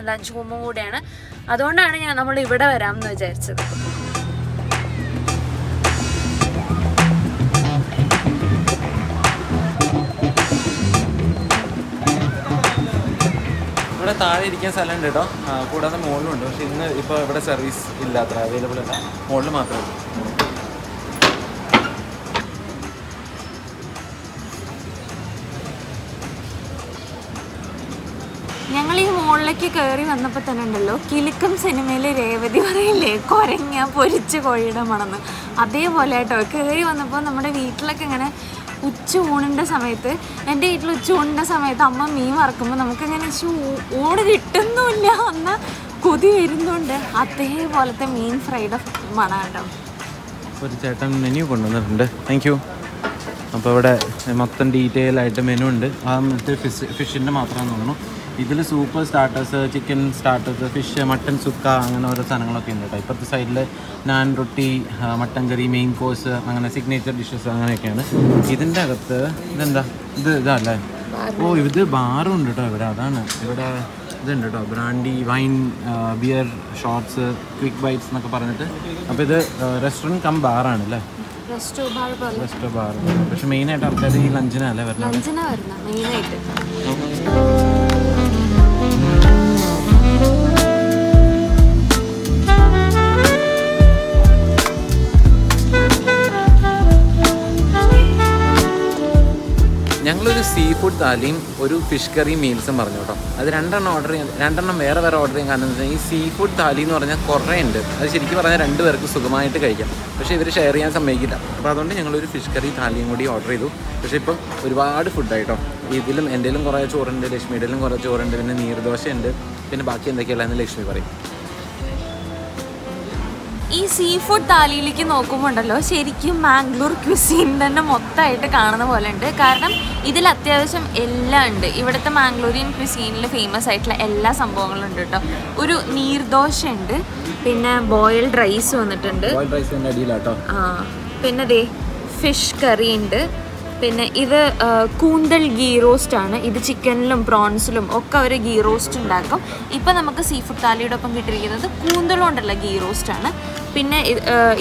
ലഞ്ച് ഹോമും കൂടെയാണ്. അതുകൊണ്ടാണ് ഞാൻ നമ്മൾ ഇവിടെ വരാമെന്ന് വിചാരിച്ചത്. ഇവിടെ താഴെ ഇരിക്കാൻ സ്ഥലമുണ്ട് കേട്ടോ. കൂടാതെ മുകളിലുണ്ട് പക്ഷെ ഇന്ന് ഇപ്പോൾ ഇവിടെ സർവീസ് ഇല്ല അത്ര അവൈലബിൾ അല്ല. മുകളിൽ മാത്രമേ ഉള്ളൂ. ഞങ്ങൾ ഈ മുകളിലേക്ക് കയറി വന്നപ്പോൾ തന്നെ ഉണ്ടല്ലോ കിലുക്കം സിനിമയിലെ രേവതി പറയില്ലേ കൊരങ്ങ പൊരിച്ച കോഴിയുടെ മണമെന്ന് അതേപോലെ കേട്ടോ കയറി വന്നപ്പോൾ നമ്മുടെ വീട്ടിലൊക്കെ ഇങ്ങനെ ഉച്ച ഊണിന്റെ സമയത്ത് എന്റെ വീട്ടിൽ ഉച്ച ഊണിന്റെ സമയത്ത് അമ്മ മീൻ വറക്കുമ്പോൾ നമുക്കിങ്ങനെ ഓട് കിട്ടുന്നുമില്ല. എന്ന കൊതി വരുന്നുണ്ട്. അതേപോലത്തെ മീൻ ഫ്രൈഡ് മണാട്ടോ ഒരു ചേട്ടൻ മെനു കൊണ്ടുവന്നിട്ടുണ്ട്. താങ്ക് യു അപ്പോൾ ഇവിടെ മൊത്തം ഡീറ്റെയിൽ ആയിട്ട് മെനു ഉണ്ട്. ആ മറ്റേ ഫിഷ് ഫിഷിന്റെ മാത്രമാണെന്ന് തോന്നുന്നു. ഇതിൽ super starters chicken starters fish mutton sukka അങ്ങനെ ഓരോ സാധനങ്ങളൊക്കെ ഉണ്ട് കേട്ടോ. ഇപ്പുറത്തെ സൈഡിൽ naan roti mutton curry main course അങ്ങനെ സിഗ്നേച്ചർ ഡിഷസ് അങ്ങനെയൊക്കെയാണ്. ഇതിന്റെ അകത്ത് ഇതെന്താ? ഇത് ഇതല്ലേ? ഓ ഇത് ബാറും ഉണ്ട് കേട്ടോ ഇവിടെ. അതാണ്. ഇവിടെ ഇതുണ്ട് കേട്ടോ. Brandy wine beer shorts quick bites എന്നൊക്കെ പറഞ്ഞിട്ട്. അപ്പോൾ ഇത് റെസ്റ്റോറന്റ് കം ബാറാണ് അല്ലേ? റെസ്റ്റോ ബാർ പക്ഷെ മെയിനായിട്ട് ആൾക്കാർ ഈ ലഞ്ചിനല്ലേ വരുന്നത് മെയിനായിട്ട് ഞങ്ങളൊരു സീ ഫുഡ് താലിയും ഒരു ഫിഷ് കറി മീൽസും പറഞ്ഞു കേട്ടോ. അത് രണ്ടെണ്ണം ഓർഡർ ചെയ്യാൻ രണ്ടെണ്ണം വേറെ വേറെ ഓർഡർ ചെയ്യാൻ കാരണം ഈ സീ ഫുഡ് താലി എന്ന് പറഞ്ഞാൽ കുറേ ഉണ്ട്. അത് ശരിക്കും പറഞ്ഞാൽ രണ്ട് പേർക്ക് സുഖമായിട്ട് കഴിക്കാം. പക്ഷേ ഇവർ ഷെയർ ചെയ്യാൻ സമ്മതിക്കില്ല. അപ്പോൾ അതുകൊണ്ട് ഞങ്ങളൊരു ഫിഷ് കറി താലിയും കൂടി ഓർഡർ ചെയ്തു. പക്ഷേ ഇപ്പം ഒരുപാട് ഫുഡായിട്ടോ ഇതിലും എന്റെയിലും കുറേ ചോറുണ്ട് ലക്ഷ്മിയുടെയിലും കുറേ ചോറുണ്ട് പിന്നെ നീർദോശയുണ്ട് പിന്നെ ബാക്കി എന്തൊക്കെയുള്ളതെന്ന് ലക്ഷ്മി പറയും. ഈ സീ ഫുഡ് താലിയിലേക്ക് നോക്കുമ്പോൾ ഉണ്ടല്ലോ ശരിക്കും മാംഗ്ലൂർ ക്യുസീൻ തന്നെ മൊത്തമായിട്ട് കാണുന്ന പോലെ ഉണ്ട്. കാരണം ഇതിൽ അത്യാവശ്യം എല്ലാം ഉണ്ട്. ഇവിടുത്തെ മാംഗ്ലൂരിയൻ ക്യുസീനിൽ ഫേമസ് ആയിട്ടുള്ള എല്ലാ സംഭവങ്ങളും ഉണ്ട് കേട്ടോ. ഒരു നീർദോശ ഉണ്ട് പിന്നെ ബോയിൽഡ് റൈസ് വന്നിട്ടുണ്ട്. പിന്നെ ദേ ഫിഷ് കറി ഉണ്ട്. പിന്നെ ഇത് കൂന്തൽ ഗീ റോസ്റ്റ് ആണ്. ഇത് ചിക്കനിലും പ്രോൺസിലും ഒക്കെ അവർ ഗീ റോസ്റ്റ് ഉണ്ടാക്കും. ഇപ്പം നമുക്ക് സീ ഫുഡ് താലിയുടെ ഒപ്പം കിട്ടിയിരിക്കുന്നത് കൂന്തൽ കൊണ്ടുള്ള ഗീ റോസ്റ്റ് ആണ്. പിന്നെ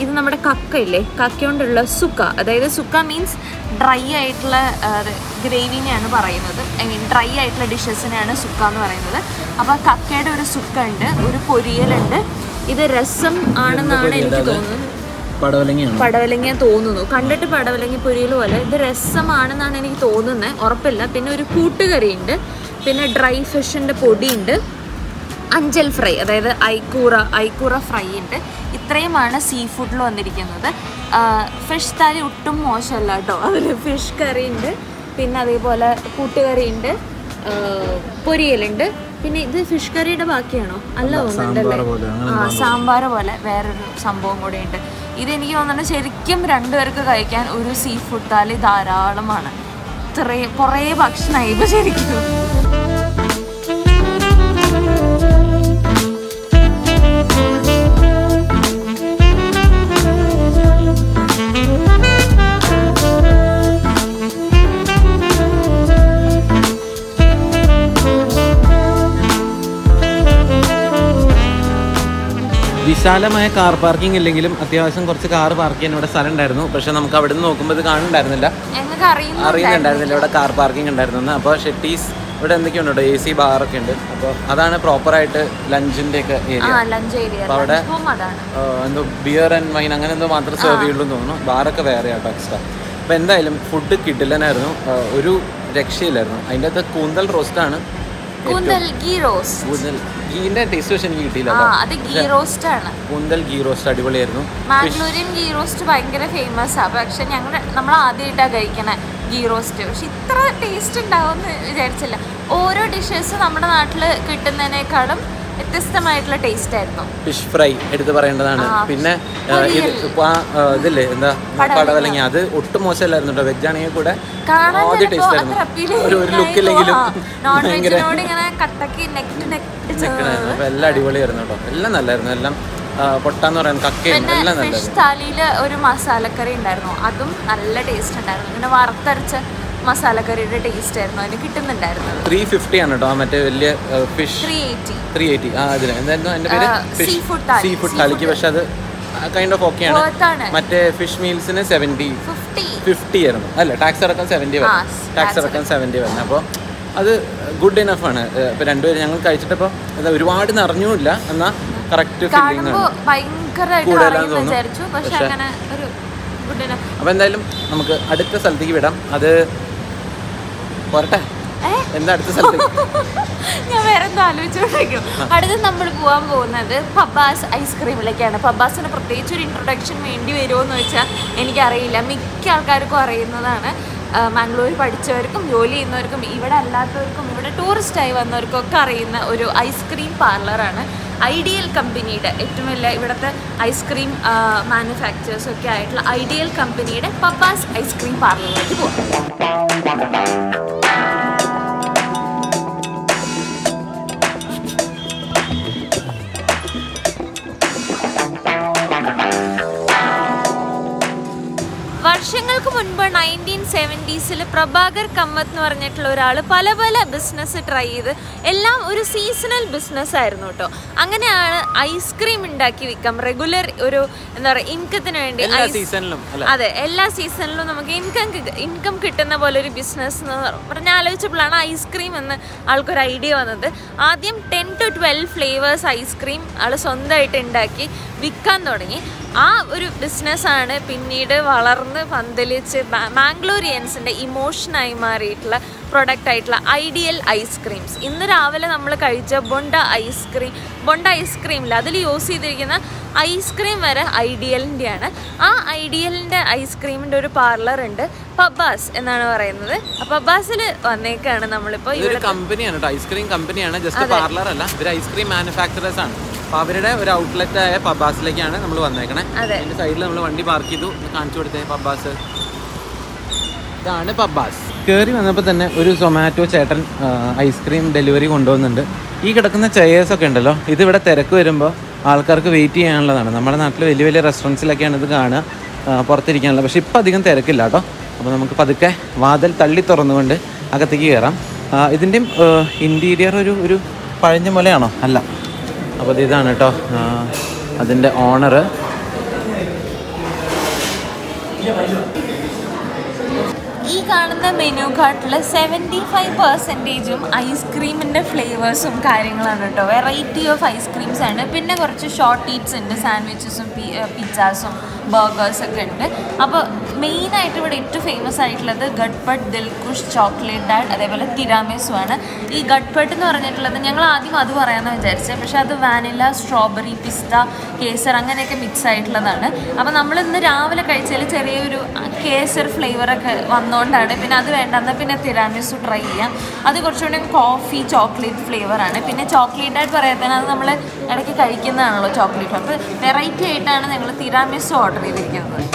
ഇത് നമ്മുടെ കക്കയില്ലേ? ഇല്ലേ കക്ക കൊണ്ടുള്ള സുക്ക. അതായത് സുക്ക മീൻസ് ഡ്രൈ ആയിട്ടുള്ള ഗ്രേവിനെയാണ് പറയുന്നത്. ഐ മീൻ ഡ്രൈ ആയിട്ടുള്ള ഡിഷസിനെയാണ് സുക്ക എന്ന് പറയുന്നത്. അപ്പോൾ കക്കയുടെ ഒരു സുക്ക ഉണ്ട് ഒരു പൊരിയലുണ്ട്. ഇത് രസം ആണെന്നാണ് എനിക്ക് തോന്നുന്നത്. പടവലങ്ങ തോന്നുന്നു. കണ്ടിട്ട് പടവലങ്ങി പൊരിയൽ പോലെ. ഇത് രസമാണെന്നാണ് എനിക്ക് തോന്നുന്നത് ഉറപ്പില്ല. പിന്നെ ഒരു കൂട്ടുകറി ഉണ്ട് പിന്നെ ഡ്രൈ ഫിഷിന്റെ പൊടിയുണ്ട്. അഞ്ചൽ ഫ്രൈ അതായത് ഐക്കൂറ ഐക്കൂറ ഫ്രൈ ഉണ്ട്. ഇത്രയുമാണ് സീ ഫുഡിൽ വന്നിരിക്കുന്നത് ഫിഷ് താലി ഒട്ടും മോശമല്ല കേട്ടോ. അതിൽ ഫിഷ് കറി ഉണ്ട് പിന്നെ അതേപോലെ കൂട്ടുകറി ഉണ്ട് പൊരിയലുണ്ട്. പിന്നെ ഇത് ഫിഷ് കറിയുടെ ബാക്കിയാണോ? അല്ല തോന്നുന്നുണ്ടല്ലേ സാമ്പാർ പോലെ വേറൊരു സംഭവം കൂടെ ഉണ്ട് ഇതെനിക്ക് തോന്നുന്നത് ശരിക്കും രണ്ടുപേർക്ക് കഴിക്കാൻ ഒരു സീ ഫുഡ് താലി ധാരാളമാണ്. ഇത്രയും കുറേ ഭക്ഷണമായി ഇപ്പോൾ ശരിക്കും. വിശാലമായ കാർ പാർക്കിംഗ് ഇല്ലെങ്കിലും അത്യാവശ്യം കുറച്ച് കാർ പാർക്ക് ചെയ്യാൻ ഇവിടെ സ്ഥലം ഉണ്ടായിരുന്നു പക്ഷെ നമുക്ക് അവിടെ നിന്ന് നോക്കുമ്പോൾ ഇത് കാണുന്നുണ്ടായിരുന്നില്ല. അറിയുന്നുണ്ടായിരുന്നില്ല ഇവിടെ കാർ പാർക്കിംഗ് ഉണ്ടായിരുന്നു അപ്പോൾ ഷെട്ടീസ് ഇവിടെ എന്തൊക്കെയുണ്ട്? കേട്ടോ എ സി ഒക്കെ ഉണ്ട്. അപ്പോൾ അതാണ് പ്രോപ്പറായിട്ട് ലഞ്ചിന്റെ ഒക്കെ ഏരിയ ലഞ്ച് ഏരിയ അപ്പൊ അവിടെ- എന്തോ ബിയർ ആൻഡ് വൈൻ അങ്ങനെ എന്തോ മാത്രം സെർവ് ചെയ്യുള്ളൂ എന്ന് തോന്നുന്നു. ബാറൊക്കെ വേറെ ആട്ടോ എക്സ്ട്രാ അപ്പോൾ എന്തായാലും ഫുഡ് കിട്ടില്ലെന്നായിരുന്നു. ഒരു രക്ഷയില്ലായിരുന്നു. അതിന്റെ അകത്ത് കൂന്തൽ റോസ്റ്റാണ് കൂന്തൽ ഗീ റോസ്റ്റ്. കൂന്തൽ ഗീന്റെ ടേസ്റ്റ് പക്ഷെ എനിക്ക് കിട്ടിയില്ല അത് ഗീ റോസ്റ്റ് ആണ്. കൂന്തൽ ഗീ റോസ്റ്റ് അടിപൊളിയായിരുന്നു. മാംഗ്ലൂരിയൻ ഗീ റോസ്റ്റ് ഭയങ്കര ഫേമസ് ആണ് പക്ഷെ ഞങ്ങൾ നമ്മൾ ആദ്യമായിട്ടാണ് കഴിക്കണേ ഗീ റോസ്റ്റ്. പക്ഷെ ഇത്ര ടേസ്റ്റ് ഉണ്ടാവുമെന്ന് വിചാരിച്ചില്ല. ഓരോ ഡിഷസ് നമ്മുടെ നാട്ടിൽ കിട്ടുന്നതിനേക്കാളും വ്യത്യസ്തമായിട്ടുള്ള ടേസ്റ്റ് ആയിരുന്നു. ഫിഷ് ഫ്രൈ എടുത്ത് പറയേണ്ടതാണ്. പിന്നെ ഇപ്പൊ ഇതില്ലേ എന്താ പടവലങ്ങ. അത് ഒട്ടും മോശമല്ലായിരുന്നു കേട്ടോ വെജ് ആണെങ്കിൽ കൂടെ ആദ്യ ടേസ്റ്റ് ആയിരുന്നു. ഒരു ലുക്ക് ഇല്ലെങ്കിലും <laughs> അപ്പൊ എല്ലാം അടിപൊളിയായിരുന്നു കേട്ടോ. എല്ലാം നല്ലായിരുന്നു. എല്ലാം പൊട്ടാന്ന് പറയാൻ കക്കയും എല്ലാം എല്ലാം ഫിഷ് താലിയിൽ ഒരു മസാലക്കറി ഉണ്ടായിരുന്നു. അതും നല്ല ടേസ്റ്റ് ഉണ്ടായിരുന്നു. പിന്നെ വറുത്തരച്ച മസാലക്കറിയുടെ ടേസ്റ്റ് ആയിരുന്നു. അതിന് കിട്ടുന്നുണ്ടായിരുന്നത് ത്രീ ഫിഫ്റ്റി ആണ് കേട്ടോ മറ്റേ വലിയ ഫിഷ് ത്രീ എയ്റ്റി ആ അതിന്. എന്തായിരുന്നു എന്റെ പേര്. സീ ഫുഡ് താലിക്ക് പക്ഷെ അത് കൈൻഡ് ഓഫ് ഓക്കെ ആണ്. മറ്റേ ഫിഷ് മീൽസിന് സെവന്റി ഫിഫ്റ്റി ആയിരുന്നു. അല്ല ടാക്സ് അടക്കം സെവന്റി വരണം ടാക്സ് അടക്കം സെവന്റി വരണം അപ്പോൾ അത് ഗുഡ് ഇനഫ് ആണ്. ഇപ്പൊ രണ്ടുപേരും ഞങ്ങൾ കഴിച്ചിട്ടപ്പോൾ എന്താ ഒരുപാട് നിറഞ്ഞുമില്ല. എന്നാ കറക്റ്റ് ഫീലിംഗ് അപ്പൊ കൂടുതലാന്ന് അറിയുന്ന തോന്നും. വിചാരിച്ചു. പക്ഷെ. അപ്പോൾ എന്തായാലും നമുക്ക് അടുത്ത സ്ഥലത്തേക്ക് വിടാം. അത് പോരട്ടെ? എന്താ അടുത്ത സ്ഥലത്ത്? <laughs> ഞാൻ വേറെ എന്തോ ആലോചിച്ചോണ്ടിരിക്കും അടുത്ത് നമ്മൾ പോകാൻ പോകുന്നത് പബ്ബാസ് ഐസ്ക്രീമിലേക്കാണ് പബ്ബാസിന് പ്രത്യേകിച്ച് ഒരു ഇൻട്രൊഡക്ഷൻ വേണ്ടി വരുമോ എന്ന് വെച്ചാൽ എനിക്കറിയില്ല. മിക്ക ആൾക്കാർക്കും അറിയുന്നതാണ്. മംഗ്ലൂരിൽ മാംഗ്ലൂർ പഠിച്ചവർക്കും ജോലി ചെയ്യുന്നവർക്കും ഇവിടെ അല്ലാത്തവർക്കും ഇവിടെ ടൂറിസ്റ്റായി വന്നവർക്കും ഒക്കെ അറിയുന്ന ഒരു ഐസ്ക്രീം പാർലറാണ് ഐഡിയൽ കമ്പനിയുടെ ഏറ്റവും വലിയ ഇവിടുത്തെ ഐസ്ക്രീം മാനുഫാക്ചേഴ്സ് ഒക്കെ ആയിട്ടുള്ള ഐഡിയൽ കമ്പനിയുടെ പബ്ബാസ് ഐസ്ക്രീം പാർലറിലേക്ക് പോകാം മുൻപ് നയന്റീൻ സെവന്റീസിൽ പ്രഭാകർ കമ്മത്ത് എന്ന് പറഞ്ഞിട്ടുള്ള ഒരാൾ പല പല ബിസിനസ് ട്രൈ ചെയ്ത് എല്ലാം ഒരു സീസണൽ ബിസിനസ് ആയിരുന്നു കേട്ടോ അങ്ങനെയാണ് ഐസ്ക്രീം ഉണ്ടാക്കി വിൽക്കാം റെഗുലർ ഒരു എന്താ പറയുക ഇൻകത്തിന് വേണ്ടി അതെ എല്ലാ സീസണിലും നമുക്ക് ഇൻകം ഇൻകം കിട്ടുന്ന പോലെ ഒരു ബിസിനസ് എന്ന് പറഞ്ഞാൽ ആലോചിച്ചപ്പോഴാണ് ഐസ്ക്രീം എന്ന് ആൾക്കൊരു ഐഡിയ വന്നത്. ആദ്യം ten to twelve flavours ice cream ആൾ സ്വന്തമായിട്ട് ഉണ്ടാക്കി വിൽക്കാൻ തുടങ്ങി. ആ ഒരു ബിസിനസ്സാണ് പിന്നീട് വളർന്ന് പന്തലിച്ച് മാംഗ്ലൂരിയൻസിന്റെ ഇമോഷനായി മാറിയിട്ടുള്ള പ്രൊഡക്റ്റ് ആയിട്ടുള്ള ഐഡിയൽ ഐസ്ക്രീംസ് ഇന്ന് രാവിലെ നമ്മൾ കഴിച്ച ബൊണ്ട ഐസ്ക്രീം ബൊണ്ട ഐസ്ക്രീമിൽ അതിൽ യൂസ് ചെയ്തിരിക്കുന്ന ഐസ്ക്രീം വരെ ഐഡിയലിന്റെയാണ് ആ ഐഡിയലിന്റെ ഐസ്ക്രീമിന്റെ ഒരു പാർലർ ഉണ്ട് പബ്ബാസ് എന്നാണ് പറയുന്നത്. പബ്ബാസിൽ വന്നേക്കാണ് നമ്മളിപ്പോൾ കമ്പനിയാണ് ഐസ്ക്രീം കമ്പനിയാണ് ജസ്റ്റ് പാർലർ അല്ല. ഇവർ ഐസ്ക്രീം മാനുഫാക്ചറേഴ്സ് ആണ്. അപ്പോൾ അവരുടെ ഒരു ഔട്ട്ലെറ്റ് ആയ പബ്ബാസിലേക്കാണ് നമ്മൾ വന്നേക്കണേ. അതെ. അതിന്റെ സൈഡിൽ നമ്മൾ വണ്ടി പാർക്ക് ചെയ്തു. കാണിച്ചു കൊടുത്തേ പബ്ബാസ്. ഇതാണ് പബ്ബാസ്. കയറി വന്നപ്പോൾ തന്നെ ഒരു സൊമാറ്റോ ചേട്ടൻ ഐസ്ക്രീം ഡെലിവറി കൊണ്ടുവന്നുണ്ട് ഈ കിടക്കുന്ന ചെയേഴ്സ് ഒക്കെ ഉണ്ടല്ലോ ഇത് ഇവിടെ തിരക്ക് വരുമ്പോൾ ആൾക്കാർക്ക് വെയിറ്റ് ചെയ്യാനുള്ളതാണ്. നമ്മുടെ നാട്ടിൽ വലിയ വലിയ റെസ്റ്റോറന്റ്സിലൊക്കെയാണ് ഇത് കാണുക പുറത്തിരിക്കാനുള്ളത്. പക്ഷെ പക്ഷേ ഇപ്പം അധികം തിരക്കില്ല കേട്ടോ. അപ്പോൾ നമുക്ക് പതുക്കെ വാതിൽ തള്ളി തുറന്നുകൊണ്ട് അകത്തേക്ക് കയറാം. ഇതിന്റെയും ഇന്റീരിയർ ഒരു ഒരു പഴഞ്ഞ പോലെയാണോ? അല്ല. അപ്പോൾ ഇത് ഇതാണ് കേട്ടോ അതിന്റെ ഓണറ്. കാണുന്ന മെനു കാർട്ടിൽ സെവന്റി ഫൈവ് പെർസെന്റേജും ഐസ്ക്രീമിന്റെ ഫ്ലേവേഴ്സും കാര്യങ്ങളാണ് കേട്ടോ. വെറൈറ്റി ഓഫ് ഐസ്ക്രീംസ് ആണ്. പിന്നെ കുറച്ച് ഷോർട്ട് ഈറ്റ്സ് ഉണ്ട്. സാൻഡ്വിച്ചസും പിസ്സാസും ബർഗേഴ്സൊക്കെ ഉണ്ട്. അപ്പോൾ മെയിനായിട്ട് ഇവിടെ ഏറ്റവും ഫേമസ് ആയിട്ടുള്ളത് ഗഡ്പട്ട് ദിൽകുഷ് ചോക്ലേറ്റ് ഡാഡ് അതേപോലെ തിരാമേസു ആണ്. ഈ ഗഡ്പട്ട് എന്ന് പറഞ്ഞിട്ടുള്ളത് ഞങ്ങൾ ആദ്യം അത് പറയാമെന്ന് വിചാരിച്ചത്. പക്ഷേ അത് വാനില സ്ട്രോബെറി പിസ്ത കേസർ അങ്ങനെയൊക്കെ മിക്സ് ആയിട്ടുള്ളതാണ്. അപ്പോൾ നമ്മൾ ഇന്ന് രാവിലെ കഴിച്ചതിൽ ചെറിയൊരു കേസർ ഫ്ലേവറൊക്കെ വന്നുകൊണ്ടാണ് പിന്നെ അത് വേണ്ടെന്നാൽ പിന്നെ തിരാമിസു ട്രൈ ചെയ്യാം. അത് കുറച്ചുകൂടി കോഫി ചോക്ലേറ്റ് ഫ്ലേവറാണ് പിന്നെ ചോക്ലേറ്റ് ആയിട്ട് പറയാത്തതിന് അത് നമ്മൾ ഇടയ്ക്ക് കഴിക്കുന്നതാണല്ലോ ചോക്ലേറ്റ് അപ്പോൾ വെറൈറ്റി ആയിട്ടാണ് ഞങ്ങൾ തിരാമിസു ഓർഡർ ചെയ്തിരിക്കുന്നത്.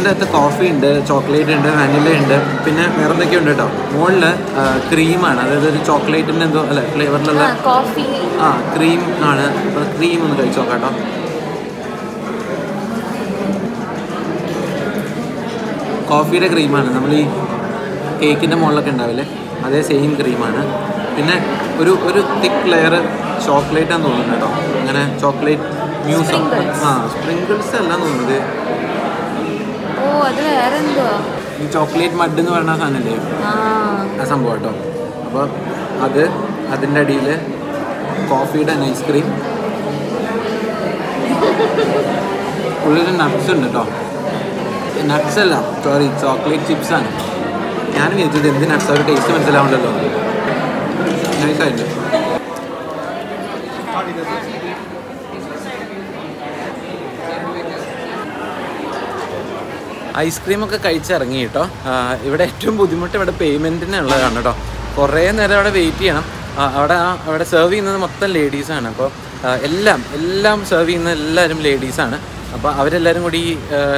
ഇതിന്റെ അകത്ത് കോഫി ഉണ്ട് ചോക്ലേറ്റ് ഉണ്ട് വാനില ഉണ്ട് പിന്നെ വേറെ എന്തൊക്കെ ഉണ്ട് കേട്ടോ മുകളിൽ ക്രീമാണ് അതായത് ഒരു ചോക്ലേറ്റിന്റെ എന്തോ അല്ലെ ഫ്ലേവറിലുള്ള കോഫി ആ ക്രീം ആണ്. അപ്പോൾ ക്രീം ഒന്ന് കഴിച്ചു നോക്കാം കേട്ടോ കോഫിയുടെ ക്രീമാണ് നമ്മൾ ഈ കേക്കിന്റെ മുകളിലൊക്കെ ഉണ്ടാവില്ലേ? അതേ സെയിം ക്രീമാണ് പിന്നെ ഒരു ഒരു തിക്ക് ലെയർ ചോക്ലേറ്റ് ആണെന്ന് തോന്നുന്നു കേട്ടോ അങ്ങനെ ചോക്ലേറ്റ് മ്യൂസ്. ആ സ്പ്രിങ്കിൾസ് അല്ല തോന്നുന്നത്. അത് വേറെ എന്തുവാ? ഈ ചോക്ലേറ്റ് മഡ് എന്ന് പറയുന്ന സാധനമല്ലേ ആ. സംഭവം കേട്ടോ. അപ്പോൾ അത് അതിന്റെ അടിയിൽ കോഫിയുടെ ഐസ്ക്രീം ഉള്ളിൽ നട്ട്സ് ഉണ്ട് കേട്ടോ. നട്ട്സ് അല്ല സോറി ചോക്ലേറ്റ് ചിപ്സ് ആണ്. ഞാൻ വിചാരിച്ചത് എന്ത് നട്ട്സ് അവർ ടേസ്റ്റ് മനസ്സിലാവുണ്ടല്ലോ. നൈസായിട്ട് ഐസ്ക്രീം ഒക്കെ കഴിച്ചിറങ്ങി കേട്ടോ. ഇവിടെ ഏറ്റവും ബുദ്ധിമുട്ട് ഇവിടെ പേയ്മെന്റിന് ഉള്ളതാണ് കേട്ടോ. കുറേ നേരം അവിടെ വെയിറ്റ് ചെയ്യണം. അവിടെ അവിടെ സെർവ് ചെയ്യുന്നത് മൊത്തം ലേഡീസാണ് അപ്പോൾ എല്ലാം എല്ലാം സെർവ് ചെയ്യുന്ന എല്ലാവരും ലേഡീസാണ് അപ്പോൾ അവരെല്ലാവരും കൂടി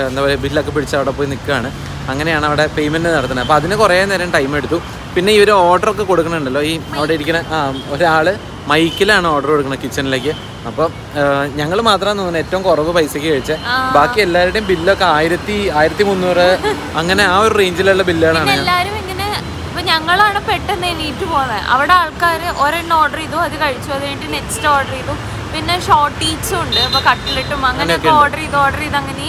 എന്താ പറയുക ബില്ലൊക്കെ പിടിച്ച് അവിടെ പോയി നിൽക്കുകയാണ്. അങ്ങനെയാണ് അവിടെ പേയ്മെന്റ് നടത്തുന്നത്. അപ്പോൾ അതിന് കുറേ നേരം ടൈം എടുത്തു. പിന്നെ ഈ ഒരു ഓർഡറൊക്കെ കൊടുക്കുന്നുണ്ടല്ലോ ഈ അവിടെ ഇരിക്കുന്ന ഒരാൾ മൈക്കിലാണ് ഓർഡർ കൊടുക്കുന്നത് കിച്ചണിലേക്ക് അപ്പോൾ ഞങ്ങൾ മാത്രമാണ് തോന്നുന്നത് ഏറ്റവും കുറവ് പൈസക്ക് കഴിച്ചത് ബാക്കി എല്ലാവരുടെയും ബില്ലൊക്കെ ആയിരത്തി ആയിരത്തി മുന്നൂറ് അങ്ങനെ ആ ഒരു റേഞ്ചിലുള്ള ബില്ലുകളാണ് എല്ലാവരും ഇങ്ങനെ ഇപ്പൊ ഞങ്ങളാണ് പെട്ടെന്ന് എണീറ്റ് പോകുന്നത് അവിടെ ആൾക്കാർ ഒരെണ്ണം ഓർഡർ ചെയ്തു അത് കഴിച്ചു. അത് കഴിഞ്ഞിട്ട് നെക്സ്റ്റ് ഓർഡർ ചെയ്തു. പിന്നെ ഷോർട്ടീച്ചും ഉണ്ട്. ഇപ്പൊ കട്ട്ലറ്റും അങ്ങനെയൊക്കെ ഓർഡർ ചെയ്ത് ഓർഡർ ചെയ്ത് അങ്ങനെ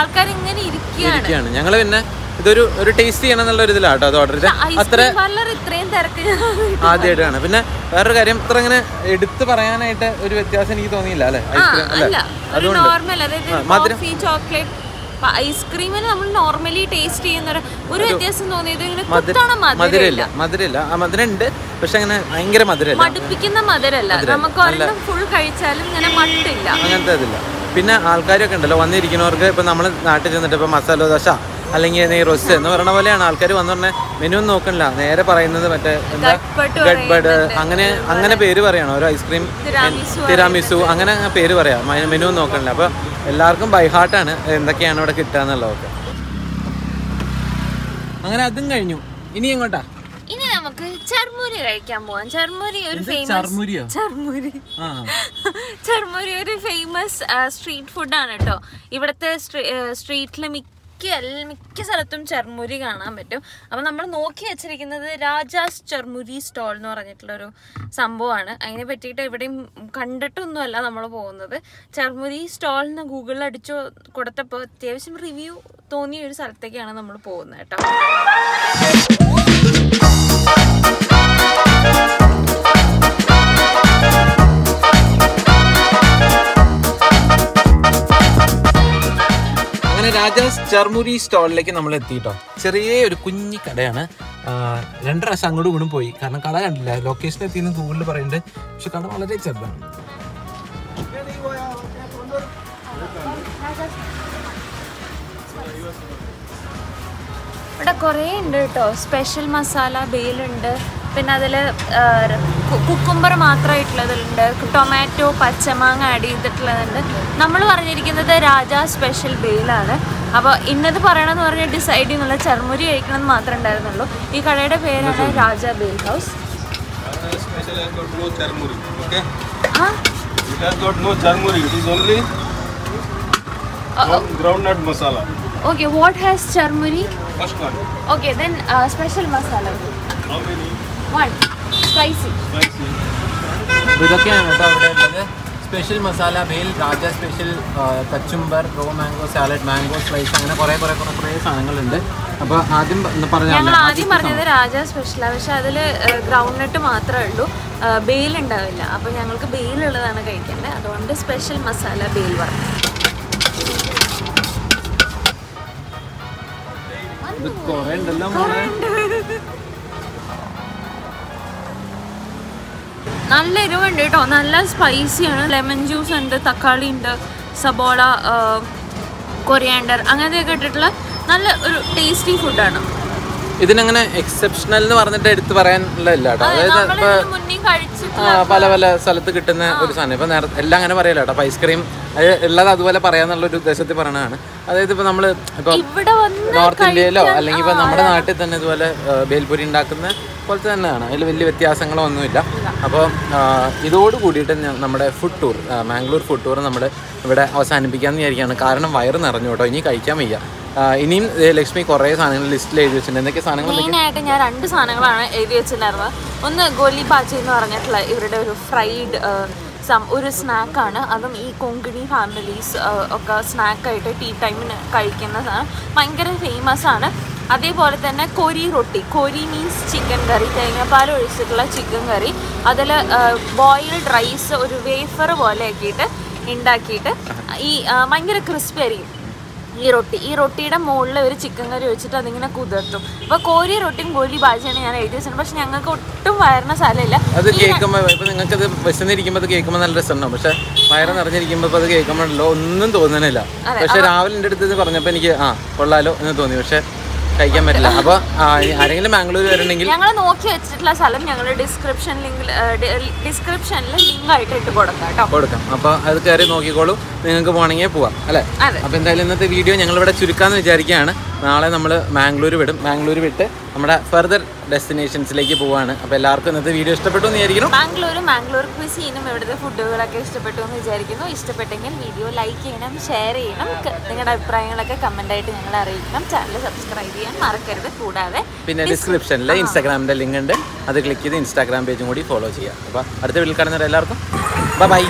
ആൾക്കാർ ഇങ്ങനെ ഇരിക്കുകയാണ്. ഞങ്ങൾ പിന്നെ ഇതൊരു ഒരു ടേസ്റ്റ് ചെയ്യണം എന്നുള്ള ഒരു ഇതിലാട്ടോ അത് ഓർഡർ ചെയ്തത് അത്ര ആദ്യമായിട്ട് കാണാം പിന്നെ വേറൊരു കാര്യം അത്ര അങ്ങനെ എടുത്തു പറയാനായിട്ട് ഒരു വ്യത്യാസം എനിക്ക് തോന്നിയില്ല അല്ലെ? ഐസ്ക്രീം അല്ല? അതുകൊണ്ട്. ഐസ്ക്രീമിന് നമ്മൾ നോർമലി ടേസ്റ്റ് ചെയ്യുന്ന ഒരു വ്യത്യാസം തോന്നിയത് ഇങ്ങനെ മധുരമില്ല. മധുരമില്ല. മധുരമില്ല. ആ മധുരം പക്ഷെ അങ്ങനെ ഭയങ്കര മധുരമില്ല. മടുപ്പിക്കുന്ന മധുരമല്ല. നമുക്ക് ഒരെണ്ണം ഫുൾ കഴിച്ചാലും ഇങ്ങനെ മട്ടില്ല. അങ്ങനത്തെ ഇതില്ല. പിന്നെ ആൾക്കാരൊക്കെ ഉണ്ടല്ലോ വന്നിരിക്കുന്നവർക്ക് ഇപ്പൊ നമ്മൾ നാട്ടിൽ ചെന്നിട്ട് ഇപ്പൊ മസാല ദോശ അല്ലെങ്കിൽ നെയ് റോസ്റ്റ് എന്ന് പറയുന്ന പോലെയാണ്. ആൾക്കാർ വന്നു പറഞ്ഞാൽ മെനു ഒന്നും നോക്കണില്ല. നേരെ പറയുന്നത് മറ്റേ എന്താ? ബഡ് ഗഡ്ബഡ്. അങ്ങനെ അങ്ങനെ പേര് പറയണം. ഓരോ ഐസ്ക്രീം തിരാമിസു അങ്ങനെ അങ്ങ് പേര് പറയാം. അതിന് മെനു ഒന്നും നോക്കണില്ല. അപ്പൊ എല്ലാവർക്കും ബൈഹാർട്ടാണ് എന്തൊക്കെയാണ് ഇവിടെ കിട്ടുക എന്നുള്ളതൊക്കെ. അങ്ങനെ അതും കഴിഞ്ഞു. ഇനി എങ്ങോട്ടാ? ഇനി നമുക്ക് ചർമുരി കഴിക്കാൻ പോവാം. ചർമുരി ഒരു ഫേമസ്? ചർമുരി. ചർമുരി ഒരു ഫേമസ് സ്ട്രീറ്റ് ഫുഡാണ് കേട്ടോ. ഇവിടുത്തെ സ്ട്രീറ്റിലെ മിക്ക എൽ- മിക്ക സ്ഥലത്തും ചെർമുരി കാണാൻ പറ്റും. അപ്പം നമ്മൾ നോക്കി വെച്ചിരിക്കുന്നത് രാജാസ് ചെർമുരി സ്റ്റോൾ എന്ന് പറഞ്ഞിട്ടുള്ളൊരു സംഭവമാണ്. അതിനെ പറ്റിയിട്ട് എവിടെയും കണ്ടിട്ടൊന്നുമല്ല നമ്മൾ പോകുന്നത്. ചെർമുരി സ്റ്റോൾ എന്ന് ഗൂഗിളിൽ അടിച്ചു കൊടുത്തപ്പോൾ അത്യാവശ്യം റിവ്യൂ തോന്നിയ ഒരു സ്ഥലത്തേക്കാണ് നമ്മൾ പോകുന്നത് കേട്ടോ. അങ്ങനെ രാജാസ് ചർമുരി സ്റ്റോളിലേക്ക് നമ്മൾ എത്തിയിട്ടോ. ചെറിയ ഒരു കുഞ്ഞി കടയാണ്. രണ്ടു പ്രാവശ്യം അങ്ങോട്ടും ഇങ്ങോട്ടും പോയി. കാരണം കട കണ്ടില്ല. ലൊക്കേഷൻ എത്തിയെന്ന് ഗൂഗിളിൽ പറയുന്നുണ്ട്. പക്ഷെ കട വളരെ ചെറുതാണ്. ഇവിടെ കുറേ ഉണ്ട് കേട്ടോ സ്പെഷ്യൽ മസാല ബേലുണ്ട് പിന്നെ അതിൽ കുക്കുംബർ മാത്രമായിട്ടുള്ളതുണ്ട്. ടൊമാറ്റോ പച്ചമാങ്ങ ആഡ് ചെയ്തിട്ടുള്ളതുണ്ട്. നമ്മൾ പറഞ്ഞിരിക്കുന്നത് രാജ സ്പെഷ്യൽ ബെയിലാണ് അപ്പോൾ ഇന്നത് പറയണമെന്ന് പറഞ്ഞാൽ ഡിസൈഡ് ചെയ്യുന്നുള്ള ചർമുരി കഴിക്കണമെന്ന് മാത്രമേ ഉണ്ടായിരുന്നുള്ളൂ. ഈ കടയുടെ പേരാണ് രാജ ബേൽ ഹൗസ്. Okay? ആ? It has charmuri. Okay First one. Okay then special masala How many? One spicy ഇതൊക്കെയാണ് കേട്ടോ അവിടെ ഉള്ളത്. Special masala bhel Raja special kachumber raw mango salad mango slice അങ്ങനെ കുറേ കുറേ കുറേ കുറേ സാധനങ്ങളുണ്ട്. അപ്പോൾ ആദ്യം ഞങ്ങൾ ആദ്യം പറഞ്ഞത് രാജ സ്പെഷ്യലാണ് പക്ഷെ അതിൽ ഗ്രൗണ്ട് നട്ട് മാത്രമേ ഉള്ളൂ. ബേൽ ഉണ്ടാവില്ല. അപ്പോൾ ഞങ്ങൾക്ക് ബേൽ ഉള്ളതാണ് കഴിക്കേണ്ടത്. അതുകൊണ്ട് സ്പെഷ്യൽ മസാല ബേൽ പറഞ്ഞു ഇത് കുറേ ഉണ്ടല്ലോ നല്ല എരിവുണ്ട് കേട്ടോ. നല്ല സ്പൈസിയാണ് ലെമൺ ജ്യൂസ് ഉണ്ട് തക്കാളി ഉണ്ട് സബോള കൊറിയാണ്ടർ അങ്ങനത്തെയൊക്കെ ഇട്ടിട്ടുള്ള നല്ല ഒരു ടേസ്റ്റി ഫുഡാണ് ഇതിനങ്ങനെ എക്സെപ്ഷണൽ എന്ന് പറഞ്ഞിട്ട് എടുത്ത് പറയാനുള്ളതല്ല കേട്ടോ. അതായത് പല പല സ്ഥലത്ത് കിട്ടുന്ന ഒരു സാധനം. ഇപ്പം നേരത്തെ എല്ലാം അങ്ങനെ പറയല്ലോ കേട്ടോ. ഐസ്ക്രീം അത് ഉള്ളത് അതുപോലെ പറയാന്നുള്ള ഒരു ഉദ്ദേശത്തിൽ പറയണതാണ്. അതായത് ഇപ്പൊ നമ്മൾ ഇപ്പൊ നോർത്ത് ഇന്ത്യയിലോ അല്ലെങ്കിൽ ഇപ്പൊ നമ്മുടെ നാട്ടിൽ തന്നെ ഇതുപോലെ ബേൽപൂരി ഉണ്ടാക്കുന്ന പോലത്തെ തന്നെയാണ്. അതിൽ വലിയ വ്യത്യാസങ്ങളോ ഒന്നുമില്ല. അപ്പോൾ ഇതോട് കൂടിയിട്ട് നമ്മുടെ food tour Mangalore food tour നമ്മൾ ഇവിടെ അവസാനിപ്പിക്കാമെന്ന് വിചാരിക്കുകയാണ്. കാരണം വയറ് നിറഞ്ഞു കേട്ടോ. ഇനി കഴിക്കാൻ വയ്യ. ഇനിയും ലക്ഷ്മി കുറേ സാധനങ്ങൾ ലിസ്റ്റിൽ എഴുതി വെച്ചിട്ടുണ്ട്. എന്തൊക്കെ സാധനങ്ങൾ മെയിനായിട്ട് ഞാൻ രണ്ട് സാധനങ്ങളാണ് എഴുതി വെച്ചിട്ടുണ്ടായിരുന്നത്. ഒന്ന് ഗോലി ബാച്ചി എന്ന് പറഞ്ഞിട്ടുള്ള ഇവരുടെ ഒരു ഫ്രൈഡ് ഒരു സ്നാക്കാണ് അതും ഈ കൊങ്കിണി ഫാമിലീസ് ഒക്കെ സ്നാക്കായിട്ട് ടീ ടൈമിന് കഴിക്കുന്നതാണ്. ഭയങ്കര ഫേമസ് ആണ്. അതേപോലെ തന്നെ kori rotti. Kori means chicken curry തേങ്ങാപ്പാൽ ഒഴിച്ചിട്ടുള്ള ചിക്കൻ കറി അതിൽ ബോയിൽഡ് റൈസ് ഒരു വേഫർ പോലെ ആക്കിയിട്ട് ഉണ്ടാക്കിയിട്ട് ഈ ഭയങ്കര ക്രിസ്പി ആയിരിക്കും ഈ റൊട്ടി. ഈ റൊട്ടിയുടെ മുകളിൽ ഒരു ചിക്കൻ കറി വെച്ചിട്ട് അതിങ്ങനെ കുതിർത്തും. അപ്പൊ കോരി റൊട്ടിയും കോരി ബാജിയാണ് ഞാൻ എഴുതി വെച്ചത് പക്ഷെ ഞങ്ങൾക്ക് ഒട്ടും വയറിന സ്ഥലമില്ല. അത് കേൾക്കുമ്പോൾ ഇപ്പൊ നിങ്ങൾക്ക് അത് വിശന്നിരിക്കുമ്പോൾ അത് കേൾക്കുമ്പോൾ നല്ല രസമാണ് പക്ഷെ വയറ് നിറഞ്ഞിരിക്കുമ്പോൾ അത് കേൾക്കുമ്പോഴല്ലോ ഒന്നും തോന്നണില്ല. പക്ഷെ രാവിലെ എന്റെ അടുത്ത് പറഞ്ഞപ്പോ പറഞ്ഞപ്പോൾ എനിക്ക് ആ കൊള്ളാലോ എന്ന് തോന്നി. പക്ഷെ കഴിക്കാൻ പറ്റില്ല അപ്പോൾ ആരെങ്കിലും ബാംഗ്ലൂർ വരണമെങ്കിൽ ഞങ്ങൾ നോക്കി വെച്ചിട്ടുള്ള സ്ഥലം ഞങ്ങൾ ഡിസ്ക്രിപ്ഷൻ ലിങ്കിൽ ഡിസ്ക്രിപ്ഷനിൽ ലിങ്ക് ആയിട്ട് ഇട്ട് കൊടുക്കാം കേട്ടോ. കൊടുക്കാം. അപ്പോൾ അത് കയറി നോക്കിക്കോളൂ. നിങ്ങൾക്ക് പോകണമെങ്കിൽ പോവാം അല്ലേ? അപ്പൊ അപ്പോൾ എന്തായാലും ഇന്നത്തെ വീഡിയോ ഞങ്ങൾ ഇവിടെ ചുരുക്കാന്ന് വിചാരിക്കുകയാണ്. നാളെ നമ്മൾ മാംഗ്ലൂർ വിടും. മാംഗ്ലൂർ വിട്ട് നമ്മുടെ ഫെർദർ ഡെസ്റ്റിനേഷൻസിലേക്ക് പോവാണ്. അപ്പോൾ എല്ലാവർക്കും ഇന്നത്തെ വീഡിയോ ഇഷ്ടപ്പെട്ടു എന്ന് വിചാരിക്കുന്നു. ബാംഗ്ലൂർ ബാംഗ്ലൂർ ക്വിസീനും ഇവിടുത്തെ ഫുഡുകളൊക്കെ ഇഷ്ടപ്പെട്ടു എന്ന് വിചാരിക്കുന്നു. ഇഷ്ടപ്പെട്ടെങ്കിൽ വീഡിയോ ലൈക്ക് ചെയ്യണം ഷെയർ ചെയ്യണം. നിങ്ങളുടെ അഭിപ്രായങ്ങളൊക്കെ കമന്റ് ആയിട്ട് ഞങ്ങളെ അറിയിക്കണം. ചാനൽ സബ്സ്ക്രൈബ് ചെയ്യാൻ മറക്കരുത്. കൂടാതെ പിന്നെ ഡിസ്ക്രിപ്ഷനിൽ ഇൻസ്റ്റാഗ്രാമിന്റെ ലിങ്ക് ഉണ്ട്. അത് ക്ലിക്ക് ചെയ്ത് ഇൻസ്റ്റാഗ്രാം പേജും കൂടി ഫോളോ ചെയ്യാം അപ്പോൾ അടുത്ത വീട്ടിൽ കാണുന്നവരെല്ലാവർക്കും. ബൈ